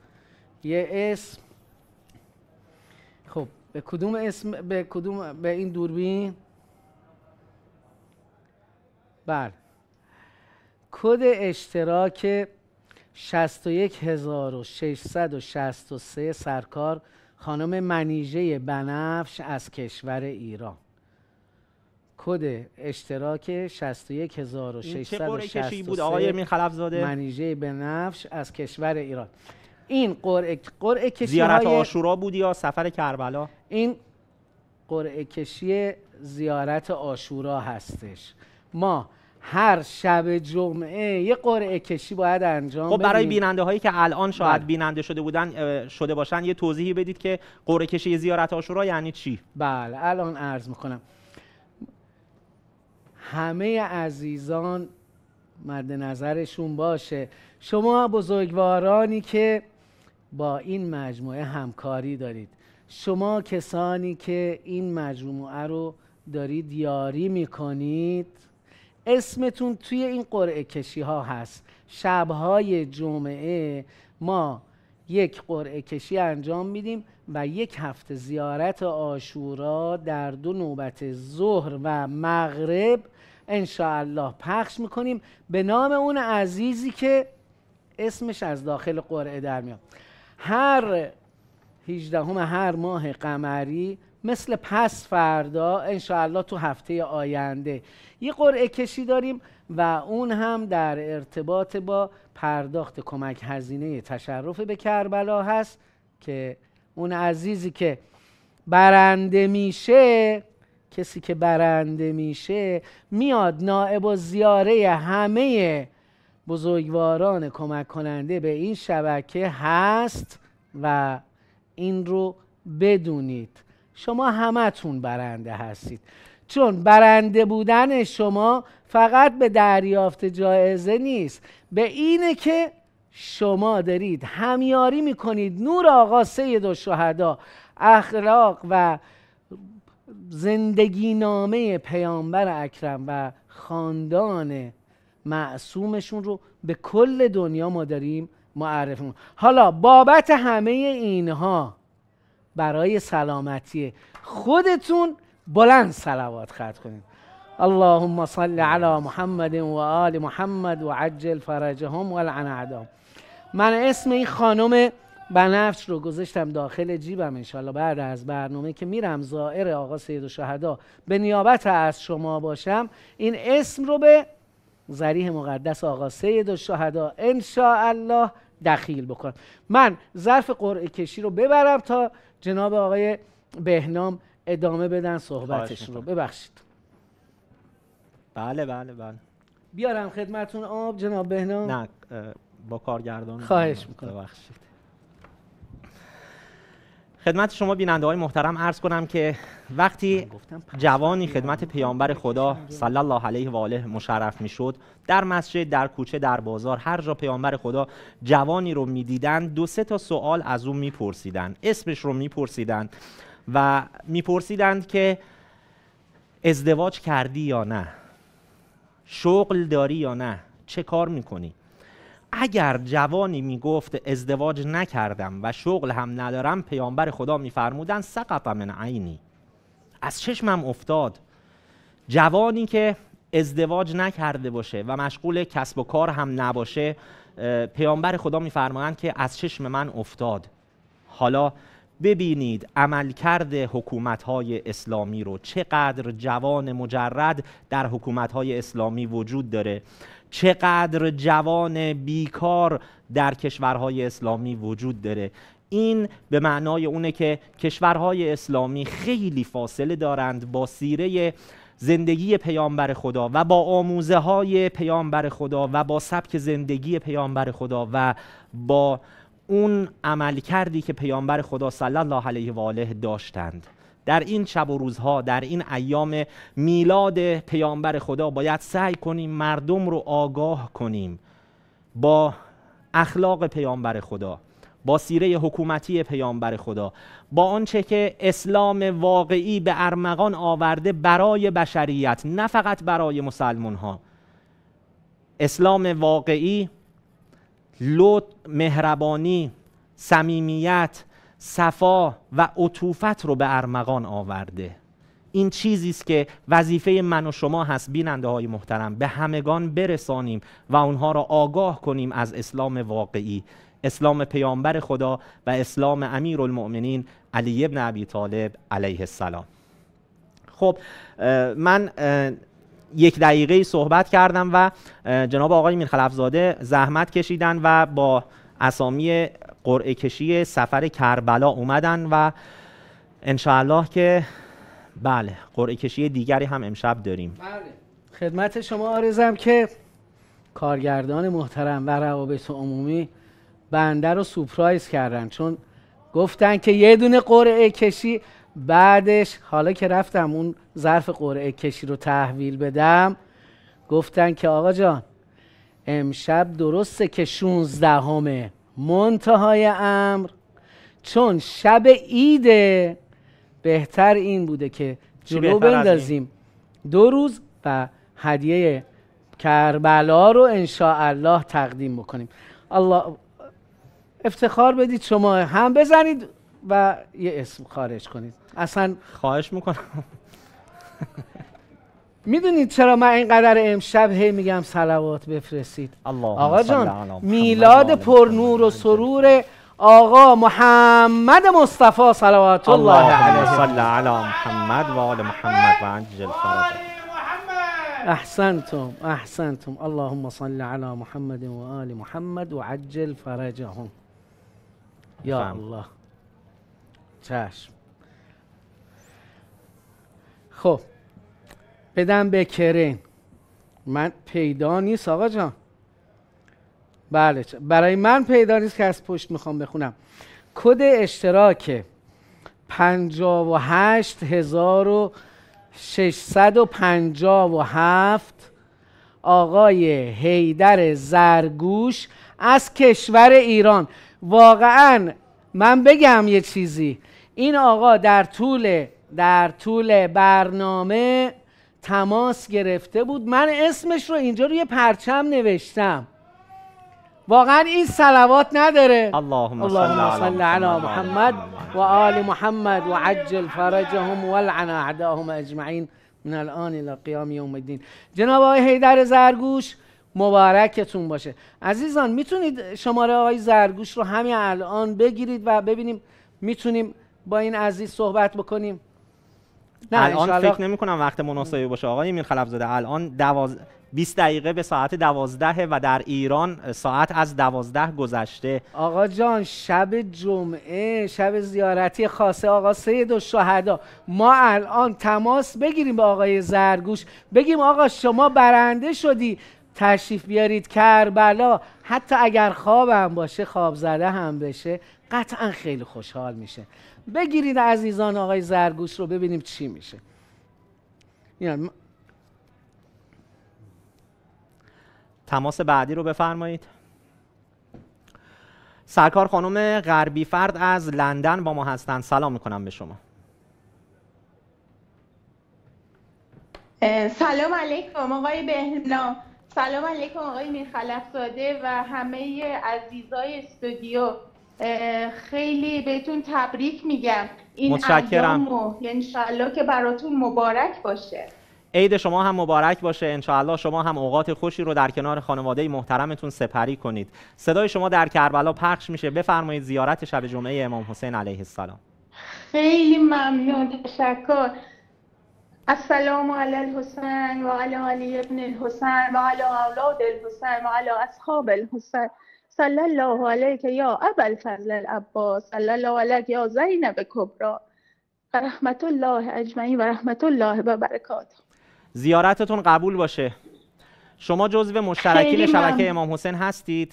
یه اسم خب به کدوم اسم به کدوم به این دوربین بله کد اشتراک 61663 سرکار خانم منیژه بنفش از کشور ایران. کد اشتراک این چه قرعه 61663 کشی بود؟ آقای میرخلفزاده منیژه بنفش از کشور ایران. این قرعه قرعه کشی زیارت آشورا بود یا سفر کربلا؟ این قرعه کشی زیارت آشورا هستش. ما هر شب جمعه یه قرعه کشی باید انجام خب برای. بیننده هایی که الان شاید بله. بیننده شده بودن شده باشن یه توضیحی بدید که قرعه کشی زیارت آشورا یعنی چی؟ بله الان عرض می‌کنم. همه عزیزان مد نظرشون باشه. شما بزرگوارانی که با این مجموعه همکاری دارید شما کسانی که این مجموعه رو دارید یاری می‌کنید اسمتون توی این قرعه کشی ها هست. شبهای جمعه ما یک قرعه کشی انجام میدیم و یک هفته زیارت آشورا در دو نوبت ظهر و مغرب الله پخش می‌کنیم. به نام اون عزیزی که اسمش از داخل قرعه در میاد. هر 18 هر ماه قمری مثل پس فردا انشاءالله تو هفته آینده یه قرعه کشی داریم و اون هم در ارتباط با پرداخت کمک هزینه تشرف به کربلا هست که اون عزیزی که برنده میشه کسی که برنده میشه میاد نائب و زیاره همه بزرگواران کمک کننده به این شبکه هست و این رو بدونید. شما همتون برنده هستید. چون برنده بودن شما فقط به دریافت جایزه نیست. به اینه که شما دارید همیاری می‌کنید. نور آقا سید و شهدا اخلاق و زندگی نامه پیامبر اکرم و خاندان معصومشون رو به کل دنیا ما داریم معرفی. حالا بابت همه اینها برای سلامتی خودتون بلند صلوات خط کنید اللهم صل علی محمد و آل محمد و عجل فرجهم و لعن من اسم این خانم بنفش رو گذاشتم داخل جیبم انشالله بعد از برنامه که میرم زائر آقا سید شهدا به نیابت از شما باشم. این اسم رو به زریح مقدس آقا سید شهدا الله دخیل بکنم من ظرف قرعه کشی رو ببرم تا جناب آقای بهنام ادامه بدن صحبتشون رو. ببخشید. بله بله بله. بیارم خدمتون آب جناب بهنام. نه با کارگردان خواهش می‌کنم. ببخشید خدمت شما بیننده های محترم عرض کنم که وقتی جوانی خدمت پیامبر خدا صلی الله علیه و آله مشرف می‌شد. در مسجد در کوچه در بازار هر جا پیامبر خدا جوانی رو می‌دیدن دو سه تا سوال از اون میپرسیدن اسمش رو میپرسیدن و میپرسیدند که ازدواج کردی یا نه شغل داری یا نه چه کار می‌کنی؟ اگر جوانی می‌گفت ازدواج نکردم و شغل هم ندارم پیامبر خدا میفرمودن سقط من عینی. از چشمم افتاد. جوانی که ازدواج نکرده باشه و مشغول کسب و کار هم نباشه پیامبر خدا میفرمایند که از چشم من افتاد. حالا ببینید عملکرد حکومت های اسلامی رو چقدر جوان مجرد در حکومت های اسلامی وجود داره. چقدر جوان بیکار در کشورهای اسلامی وجود داره. این به معنای اونه که کشورهای اسلامی خیلی فاصله دارند با سیره زندگی پیامبر خدا و با آموزه های پیامبر خدا و با سبک زندگی پیامبر خدا و با اون عمل کردی که پیامبر خدا صلی الله علیه و آله داشتند. در این شب و روزها در این ایام میلاد پیامبر خدا باید سعی کنیم مردم رو آگاه کنیم با اخلاق پیامبر خدا با سیره حکومتی پیامبر خدا با آنچه که اسلام واقعی به ارمغان آورده برای بشریت نه فقط برای مسلمان ها اسلام واقعی لط مهربانی صمیمیت صفا و عطوفت رو به ارمغان آورده. این چیزی است که وظیفه من و شما هست بیننده های محترم به همگان برسانیم و اونها را آگاه کنیم از اسلام واقعی. اسلام پیامبر خدا و اسلام امیر المؤمنین علی ابن ابی طالب علیه السلام. خب من یک دقیقه صحبت کردم و جناب آقای میرخلفزاده زحمت کشیدن و با اسامی قرعه کشی سفر کربلا اومدن و انشاءالله که بله قرعه کشی دیگری هم امشب داریم. بله. خدمت شما آرزم که کارگردان محترم و روابط عمومی بنده رو سپرایز کردن چون گفتن که یه دونه قرعه کشی بعدش حالا که رفتم اون ظرف قرعه کشی رو تحویل بدم گفتن که آقا جان امشب درسته که 16 همه منتهای امر. چون شب ایده بهتر این بوده که جلو بندازیم. دو روز و هدیه کربلا رو الله تقدیم بکنیم. الله افتخار بدید شما هم بزنید و یه اسم خارج کنید. اصلا خواهش می‌کنم. می‌دونید چرا من اینقدر امشب هی میگم صلوات بفرستید؟ آقا جان میلاد پرنور و سرور آقا محمد مصطفی صلوات الله علیه. صلی علی محمد و آل محمد و عجل فرج احسنتم احسنتم. اللهم صل علی محمد و آل محمد و عجل فرجهم. یا الله. چشم. خب. بدم به کرین من پیدا نیست آقا جان. بله برای من پیدا نیست که از پشت می‌خوام بخونم. کد اشتراک پنجا و هشت هزار و ششصد و پنجا و هفت آقای هیدر زرگوش از کشور ایران. واقعا من بگم یه چیزی. این آقا در طول در طول برنامه تماس گرفته بود. من اسمش رو اینجا روی پرچم نوشتم. واقعا این صلوات نداره. اللهم صل اللهم صل علی محمد. محمد و آل محمد و عجل فرجهم و لعن اعداهم اجمعین. من الان الى قیام یوم الدین. جناب آقای حیدر زرگوش مبارکتون باشه. عزیزان می‌تونید شماره آقای زرگوش رو همین الان بگیرید و ببینیم می‌تونیم با این عزیز صحبت بکنیم؟ نه الان فکر نمی کنم وقت مناسبی باشه. آقای میر خلف زاده الان دواز... 20 دقیقه به ساعت دوازده و در ایران ساعت از دوازده گذشته. آقا جان شب جمعه شب زیارتی خاصه آقا سید و شهدا ما الان تماس بگیریم با آقای زرگوش. بگیم آقا شما برنده شدی. تشریف بیارید کربلا. حتی اگر خوابم باشه خواب زده هم بشه قطعا خیلی خوشحال میشه. بگیرید عزیزان آقای زرگوش رو ببینیم چی میشه. یعنی تماس بعدی رو بفرمایید. سرکار خانم غربی فرد از لندن با ما هستند. سلام می‌کنم به شما. سلام علیکم آقای بهنا. سلام علیکم آقای میرخلف زاده و همه عزیزای استودیو. خیلی بهتون تبریک میگم. این متشکرم. یعنی انشالله که براتون مبارک باشه. عید شما هم مبارک باشه. انشاءالله شما هم اوقات خوشی رو در کنار خانواده محترمتون سپری کنید. صدای شما در کربلا پخش میشه. بفرمایید زیارت شب جمعه امام حسین علیه السلام. خیلی ممنون. تشکر. السلام علی الحسین و علی علی ابن الحسین و علی اولاد الحسین و علی اصحاب الحسین صلی الله علیک یا ابا الفضل العباس. صلی الله علیک یا زینب کبرا و رحمت الله اجمعین و رحمت الله و برکاته. زیارتتون قبول باشه. شما جزو مشترکین شبکه. امام حسین هستید.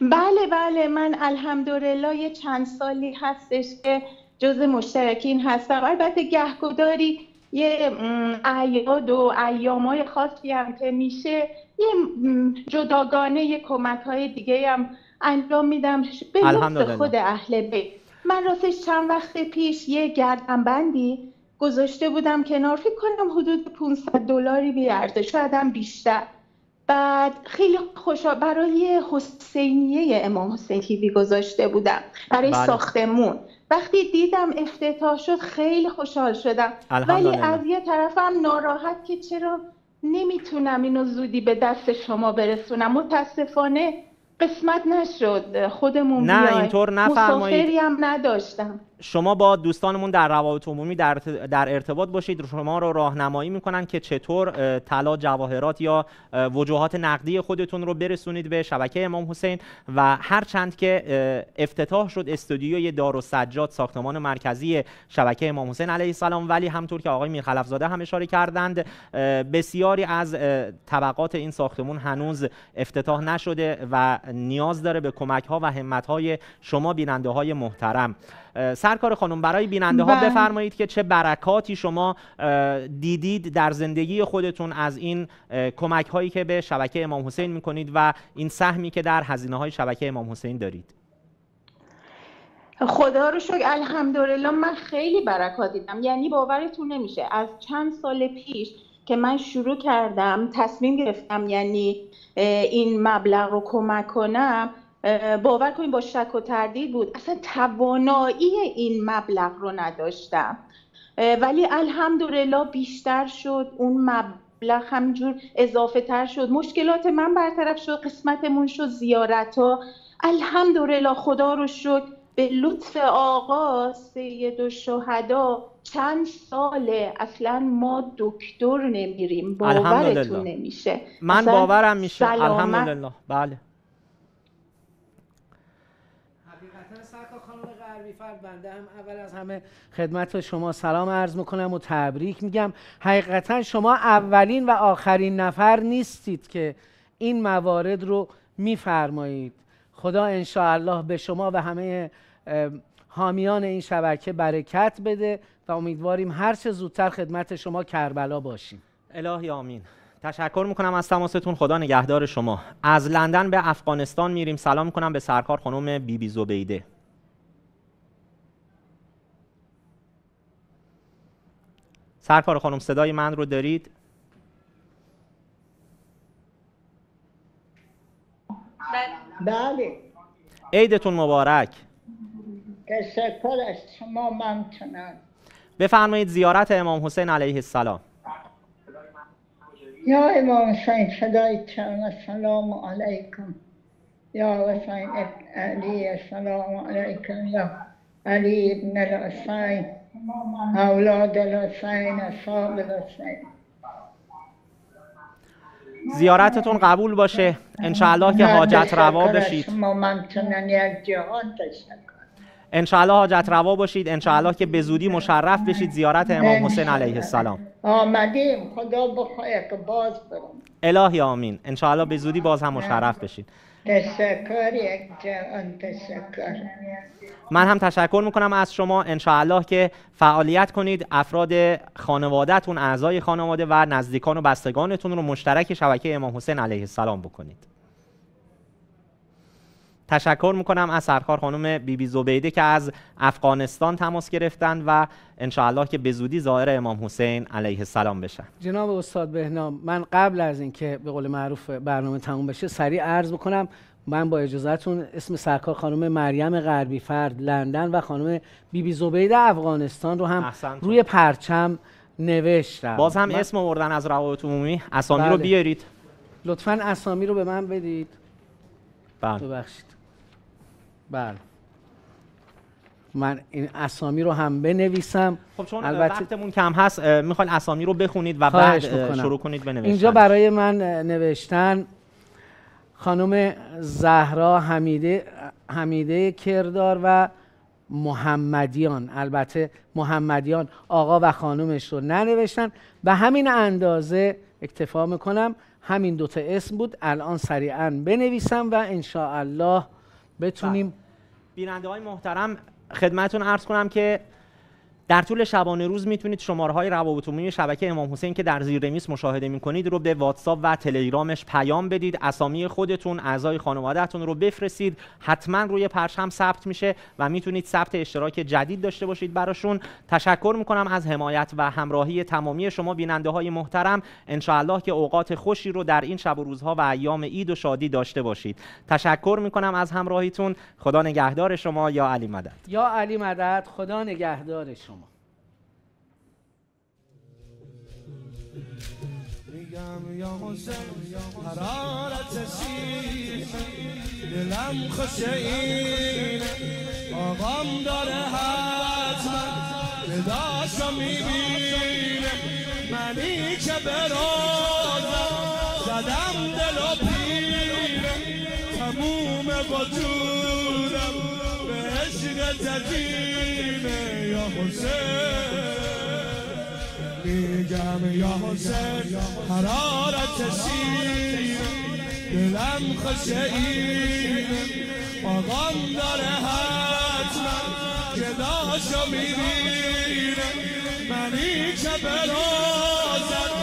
بله بله من الحمدلله یه چند سالی هستش که جز مشترکین هستم. البته گهگداری یه اعیاد و ایامای خاصی هم که میشه یه جداگانه یه کمک های دیگه هم انجام میدم به لطف. خود اهل بیت. من راستش چند وقت پیش یه گردنبندی گذاشته بودم کنار. فکر کنم حدود 500 دلاری بیارزه شاید هم بیشتر. بعد خیلی خوشحال برای حسینیه امام حسین تیوی گذاشته بودم. برای بله. ساختمون. وقتی دیدم افتتاح شد خیلی خوشحال شدم ولی. از یه طرفم ناراحت که چرا نمی‌تونم اینو زودی به دست شما برسونم متاسفانه قسمت نشد خودمون نه،. اینطور نفرمایید. مسافری هم نداشتم شما با دوستانمون در روابط عمومی در, در ارتباط باشید. شما رو راهنمایی می‌کنن که چطور طلا جواهرات یا وجوهات نقدی خودتون رو برسونید به شبکه امام حسین و هر چند که افتتاح شد استودیوی دار و سجاد ساختمان مرکزی شبکه امام حسین علیه السلام. ولی همطور که آقای میرخلف زاده هم اشاره کردند بسیاری از طبقات این ساختمون هنوز افتتاح نشده و نیاز داره به کمک ها و همت های شما بیننده های محترم. سرکار خانم برای بیننده ها بله. بفرمایید که چه برکاتی شما دیدید در زندگی خودتون از این کمک هایی که به شبکه امام حسین می‌کنید و این سهمی که در هزینه های شبکه امام حسین دارید خدا رو شکر الحمدلله من خیلی برکات دیدم یعنی باورتون نمیشه از چند سال پیش که من شروع کردم تصمیم گرفتم یعنی این مبلغ رو کمک کنم باور کنید با شک و تردید بود. اصلا توانایی این مبلغ رو نداشتم. ولی الحمدلله بیشتر شد اون مبلغ همینجور اضافه تر شد. مشکلات من برطرف شد قسمتمون شد زیارت ها الحمدلله خدا رو شکر به لطف آقا سید الشهدا چند ساله اصلا ما دکتر نمیریم. باورتون. نمیشه. من باورم میشه. الحمدلله. بله حقیقتا سرکار فرد بنده هم اول از همه خدمت شما سلام عرض می‌کنم و تبریک میگم. حقیقتا شما اولین و آخرین نفر نیستید که این موارد رو میفرمایید. خدا انشاءالله به شما و همه حامیان این شبکه برکت بده و امیدواریم هر چه زودتر خدمت شما کربلا باشیم. الهی آمین. تشکر می‌کنم از تماستون. خدا نگهدار شما. از لندن به افغانستان میریم. سلام می‌کنم به سرکار خانم بیبی بی زبیده. سرکار خانم صدای من رو دارید؟ بله. عیدتون مبارک. تشکر از شما ممنونم بفرمایید زیارت امام حسین علیه السلام. یا امام حسین فدایتم السلام علیکم. یا حسین علی السلام علیکم. یا علی ابن الحسین اولاد الحسین اصحاب الحسین زیارتتون قبول باشه. انشاءالله که من حاجت روا بشید. انشاءالله حاجت روا باشید انشاءالله که به زودی مشرف بشید زیارت امام حسین علیه السلام. آمدیم. خدا بخواهد که باز برم. الهی آمین. انشاءالله به زودی باز هم مشرف بشید. تشکر من هم تشکر می‌کنم از شما انشاءالله که فعالیت کنید. افراد خانوادهتون اعضای خانواده و نزدیکان و بستگانتون رو مشترک شبکه امام حسین علیه السلام بکنید. تشکر می‌کنم از سرکار خانم بیبی بی زبیده که از افغانستان تماس گرفتن و انشاءالله که به زودی ظاهر امام حسین علیه السلام بشن. جناب استاد بهنام من قبل از اینکه به قول معروف برنامه تموم بشه سریع عرض بکنم من با اجازهتون اسم سرکار خانم مریم غربی فرد لندن و خانم بیبی بی زبیده افغانستان رو هم. روی پرچم نوشتم. باز هم اسم آوردن از روابط عمومی. اسامی رو بله. بیارید. لطفا اسامی رو به من بدید. بله. ببخشید. بله. من این اسامی رو هم بنویسم. خب چون البته وقتمون کم هست می‌خواین اسامی رو بخونید و بعد. شروع کنید بنوشتن اینجا برای من نوشتن خانم زهرا حمیده حمیده کردار و محمدیان. البته محمدیان آقا و خانومش رو ننوشتن. به همین اندازه اکتفا می‌کنم. همین دوتا اسم بود. الان سریعا بنویسم و انشاءالله بتونیم بیننده های محترم خدمتون عرض کنم که در طول شبانه روز می‌تونید شماره های روابط عمومی شبکه امام حسین که در زیر میز مشاهده می‌کنید رو به واتساپ و تلگرامش پیام بدید. اسامی خودتون اعضای خانوادهتون رو بفرستید. حتما روی پرچم ثبت میشه و می‌تونید ثبت اشتراک جدید داشته باشید براشون. تشکر می‌کنم از حمایت و همراهی تمامی شما بیننده های محترم. انشاءالله که اوقات خوشی رو در این شب و روزها و ایام عید و شادی داشته باشید. تشکر می‌کنم از همراهیتون. خدا نگهدار شما. یا علی مدد. یا علی مدد خدا نگهدار شما. میگم یا حسین حرارت دلم خوشه این. آقام داره حتما صداشو می‌بینه منی که برازم زدم دل و پیره تموم وجودم به عشق تزینه یا حسین. میگم یا حسین حرارت سینه دلم خوشه اینه آقام داره حتما جداشو می‌بینه منی که برازم